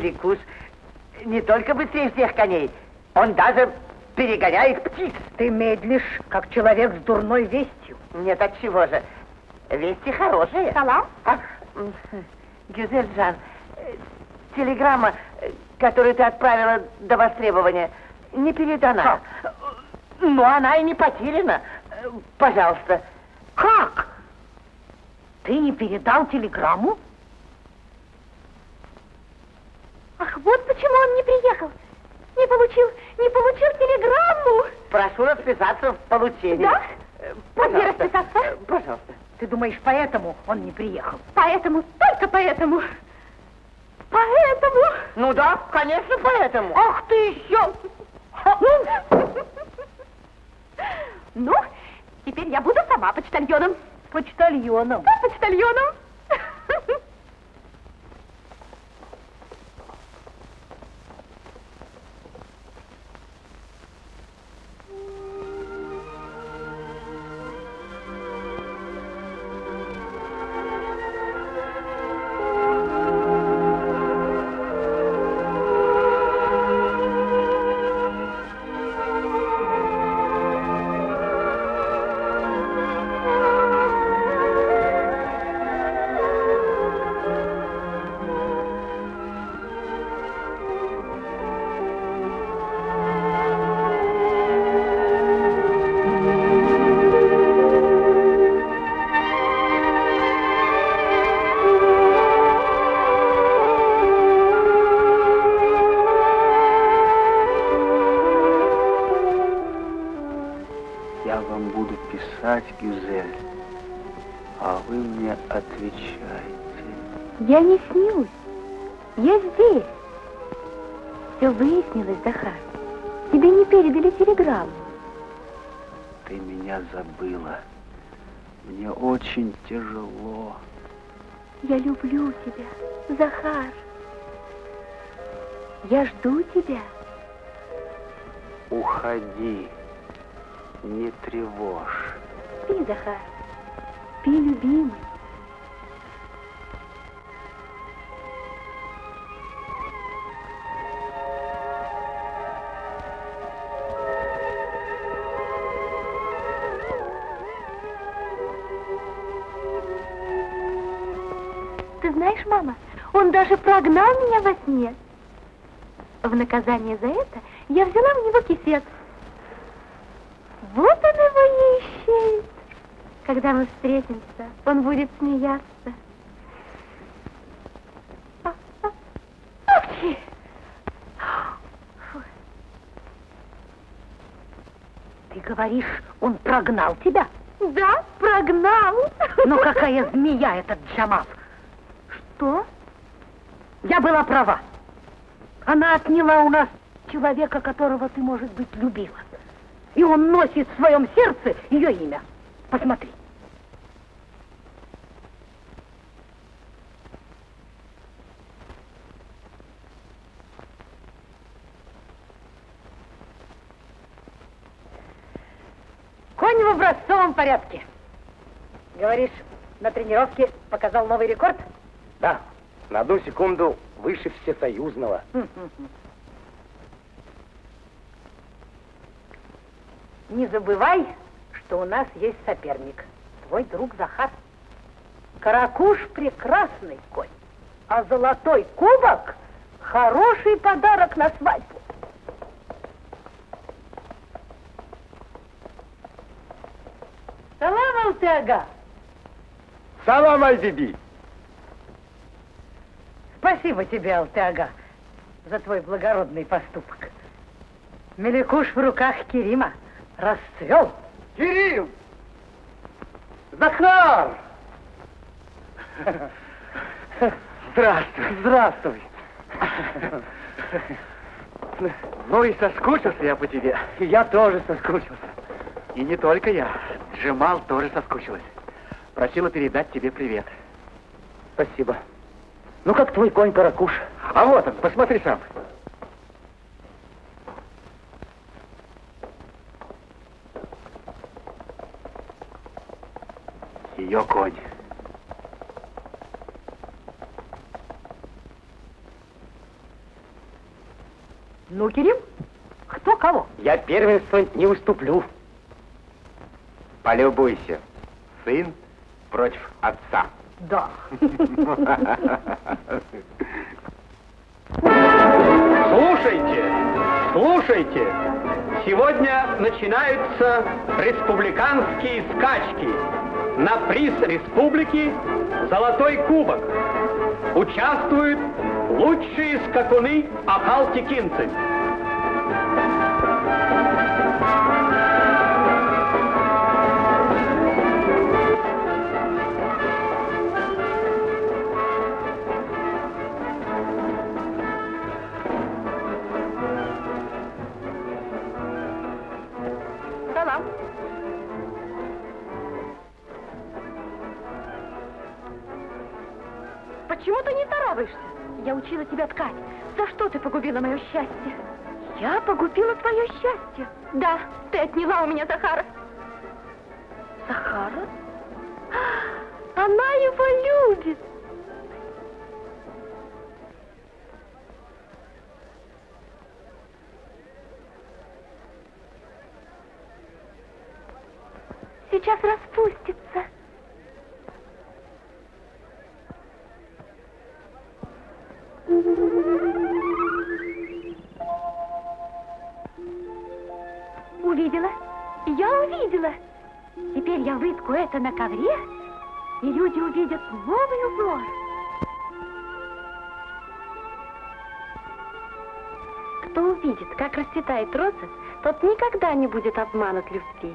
[SPEAKER 3] Меликус не только быстрее всех коней, он даже перегоняет птиц.
[SPEAKER 5] Ты медлишь, как человек с дурной вестью.
[SPEAKER 3] Нет, от чего же? Вести хорошие.
[SPEAKER 7] Салам?
[SPEAKER 3] А, м, Гюзель Жан, э, телеграмма, э, которую ты отправила до востребования, не передана. Но она и не потеряна. Э, Пожалуйста.
[SPEAKER 5] Как? Ты не передал телеграмму?
[SPEAKER 7] Ах, вот почему он не приехал. Не получил, не получил телеграмму.
[SPEAKER 3] Прошу расписаться в получении.
[SPEAKER 7] Да?
[SPEAKER 3] Э,
[SPEAKER 7] Где
[SPEAKER 3] Пожалуйста.
[SPEAKER 7] расписаться?
[SPEAKER 3] Э, Пожалуйста.
[SPEAKER 5] Ты думаешь, поэтому он не приехал?
[SPEAKER 7] Поэтому, только поэтому. Поэтому.
[SPEAKER 3] Ну да, конечно, поэтому.
[SPEAKER 5] Ах ты еще!
[SPEAKER 7] Ну, теперь я буду сама почтальоном.
[SPEAKER 5] Почтальоном.
[SPEAKER 7] Да, почтальоном.
[SPEAKER 15] Я
[SPEAKER 3] не снюсь. Я здесь. Все выяснилось, Захар. Тебе не передали телеграмму.
[SPEAKER 15] Ты меня забыла. Мне очень тяжело.
[SPEAKER 3] Я люблю тебя, Захар. Я жду тебя.
[SPEAKER 15] Уходи. Не тревожь.
[SPEAKER 3] Спи, Захар. Спи, любимый. Прогнал меня во сне. В наказание за это я взяла у него кисет. Вот он его и ищет. Когда мы встретимся, он будет смеяться. А, а.
[SPEAKER 5] Ты говоришь, он прогнал тебя?
[SPEAKER 3] Да, прогнал.
[SPEAKER 5] Ну какая змея этот Джамал?
[SPEAKER 3] Что?
[SPEAKER 5] Я была права. Она отняла у нас человека, которого ты, может быть, любила. И он носит в своем сердце ее имя. Посмотри. Конь в образцовом порядке. Говоришь, на тренировке показал новый рекорд?
[SPEAKER 11] Да, на одну секунду выше всесоюзного.
[SPEAKER 5] Не забывай, что у нас есть соперник. Твой друг Захар. Каракуш прекрасный конь, а золотой кубок хороший подарок на свадьбу. Салам, Алтеага.
[SPEAKER 2] Салам, Айдиби.
[SPEAKER 5] Спасибо тебе, Алтеага, за твой благородный поступок. Меликуш в руках Керима расцвел.
[SPEAKER 2] Кирилл! Захар! Здравствуй. Здравствуй. Ну и соскучился я по тебе. И я тоже соскучился. И не только я. Джемал тоже соскучилась. Просила передать тебе привет. Спасибо. Ну как твой конь Каракуш? А вот он, посмотри сам. Ее конь.
[SPEAKER 5] Ну, Керим, кто кого?
[SPEAKER 11] Я первенство не уступлю. Полюбуйся. Сын против отца.
[SPEAKER 5] Да.
[SPEAKER 1] Слушайте, слушайте. Сегодня начинаются республиканские скачки. На приз республики «Золотой кубок». Участвуют лучшие скакуны ахалтикинцы.
[SPEAKER 3] Ткать. За что ты погубила мое счастье? Я погубила твое счастье? Да, ты отняла у меня Захара. Захара? Она его любит. Сейчас распустится. Ковре, и люди увидят новый узор. Кто увидит, как расцветает роза, тот никогда не будет обманут любви.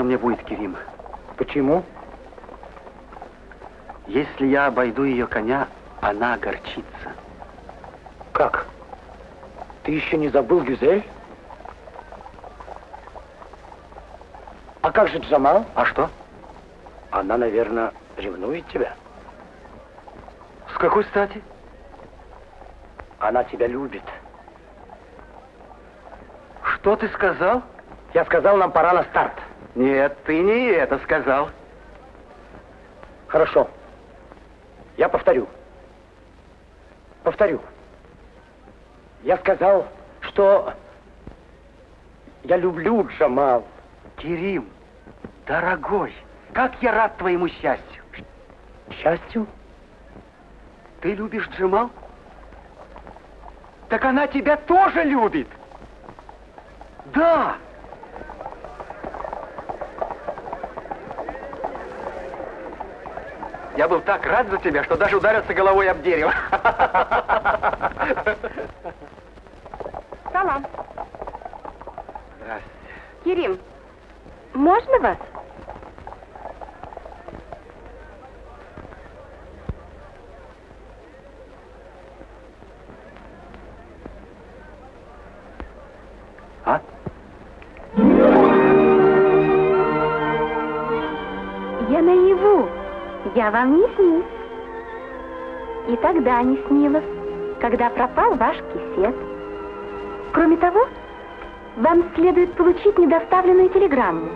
[SPEAKER 1] Трудно мне будет, Кирим.
[SPEAKER 11] Почему?
[SPEAKER 1] Если я обойду ее коня, она огорчится.
[SPEAKER 11] Как? Ты еще не забыл Гюзель? А как же Джамал?
[SPEAKER 1] А что?
[SPEAKER 11] Она, наверное, ревнует тебя.
[SPEAKER 1] С какой стати?
[SPEAKER 11] Она тебя любит.
[SPEAKER 1] Что ты сказал?
[SPEAKER 11] Я сказал, нам пора на старт.
[SPEAKER 1] Нет, ты не это сказал.
[SPEAKER 11] Хорошо. Я повторю. Повторю. Я сказал, что я люблю Джамал.
[SPEAKER 1] Кирим, дорогой, как я рад твоему счастью.
[SPEAKER 11] Счастью?
[SPEAKER 1] Ты любишь Джамал? Так она тебя тоже любит. Да. Я был так рад за тебя, что даже ударился головой об дерево.
[SPEAKER 3] Салам.
[SPEAKER 1] Здрасте.
[SPEAKER 3] Кирим, можно вас? Я вам не снюсь. И тогда не снилось, когда пропал ваш кисет. Кроме того, вам следует получить недоставленную телеграмму.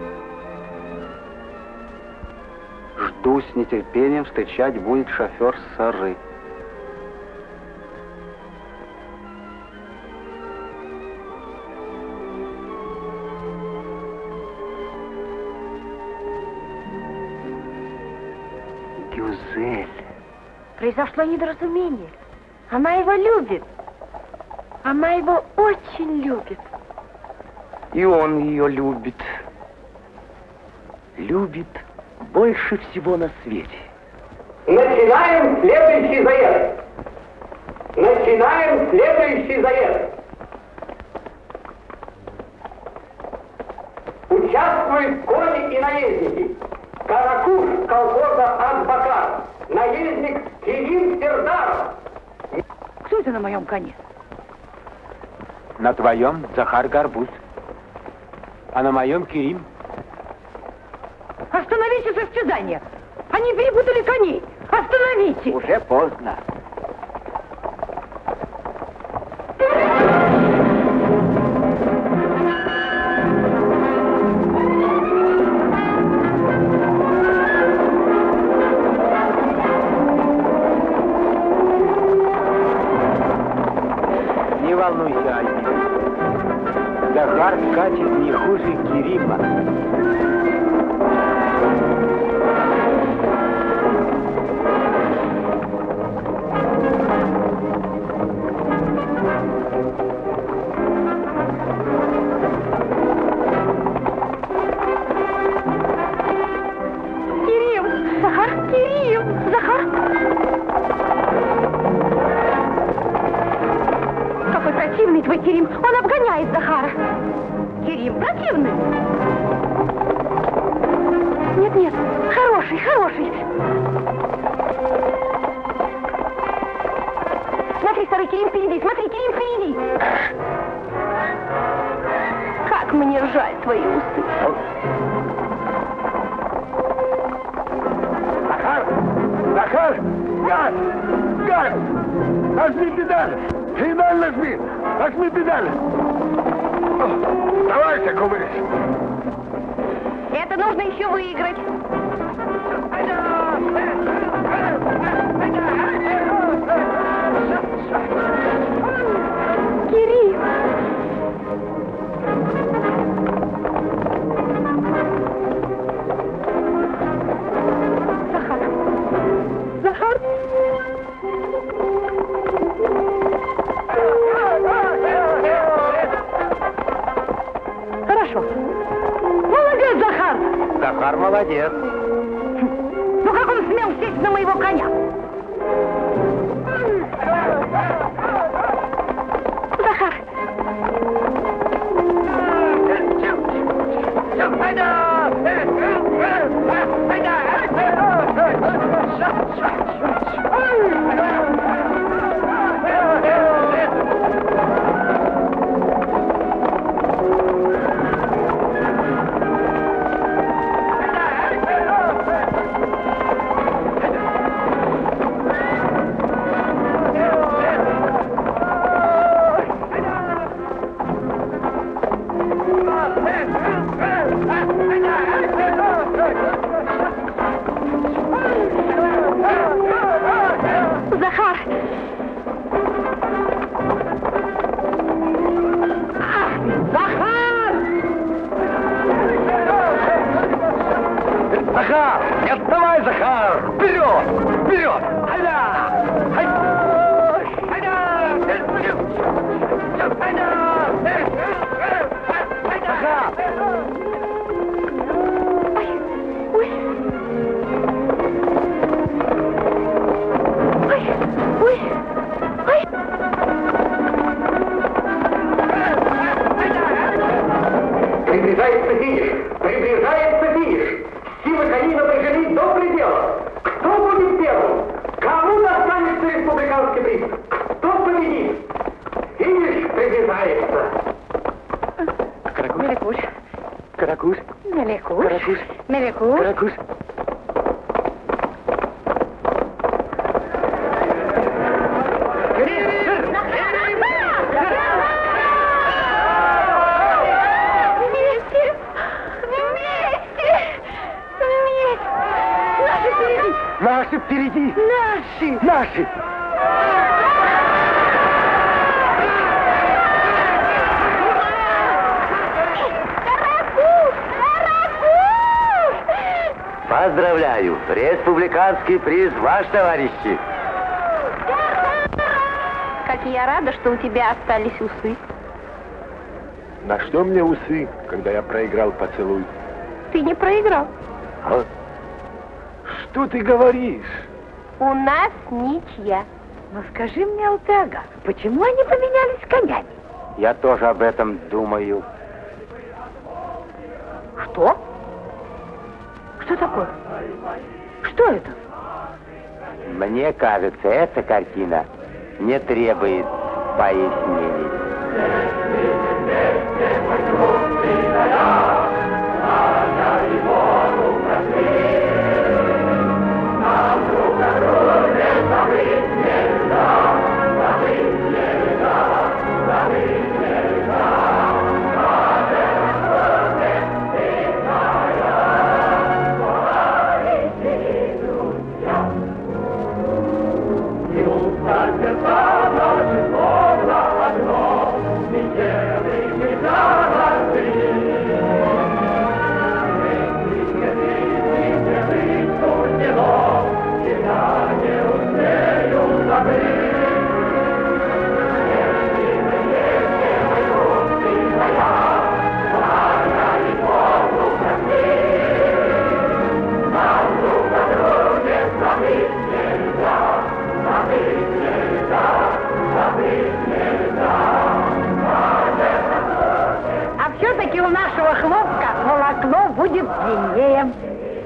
[SPEAKER 1] Жду с нетерпением встречать будет шофер Сары.
[SPEAKER 3] Произошло недоразумение. Она его любит. Она его очень любит.
[SPEAKER 1] И он ее любит. Любит больше всего на свете.
[SPEAKER 12] Начинаем следующий заезд. Начинаем следующий заезд. Участвуют кони и наездники. Каракуш колхоза Акбакар. Наездник Кирилл Сердаров.
[SPEAKER 5] Кто это на моем коне?
[SPEAKER 16] На твоем Захар Горбуз. А на моем Кирим.
[SPEAKER 5] Остановите состязание! Они перепутали коней! Остановите!
[SPEAKER 4] Уже поздно.
[SPEAKER 6] Педаль! Педаль нажми! Нажми педаль! Давайте, кумырь!
[SPEAKER 3] Это нужно еще выиграть. Захар!
[SPEAKER 5] Молодец. Ну как он смел сесть на моего коня?
[SPEAKER 11] Наши впереди!
[SPEAKER 6] Наши!
[SPEAKER 5] Наши!
[SPEAKER 17] Поздравляю! Республиканский приз ваш, товарищи!
[SPEAKER 7] Как я рада, что у тебя остались усы.
[SPEAKER 6] На что мне усы, когда я проиграл поцелуй?
[SPEAKER 7] Ты не проиграл.
[SPEAKER 6] Что ты говоришь?
[SPEAKER 7] У нас ничья.
[SPEAKER 5] Но скажи мне, Алтага, почему они поменялись конями?
[SPEAKER 4] Я тоже об этом думаю.
[SPEAKER 5] Что? Что такое? Что это?
[SPEAKER 4] Мне кажется, эта картина не требует пояснений.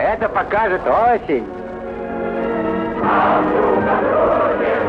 [SPEAKER 4] Это покажет осень.
[SPEAKER 18] Нам друг о друге,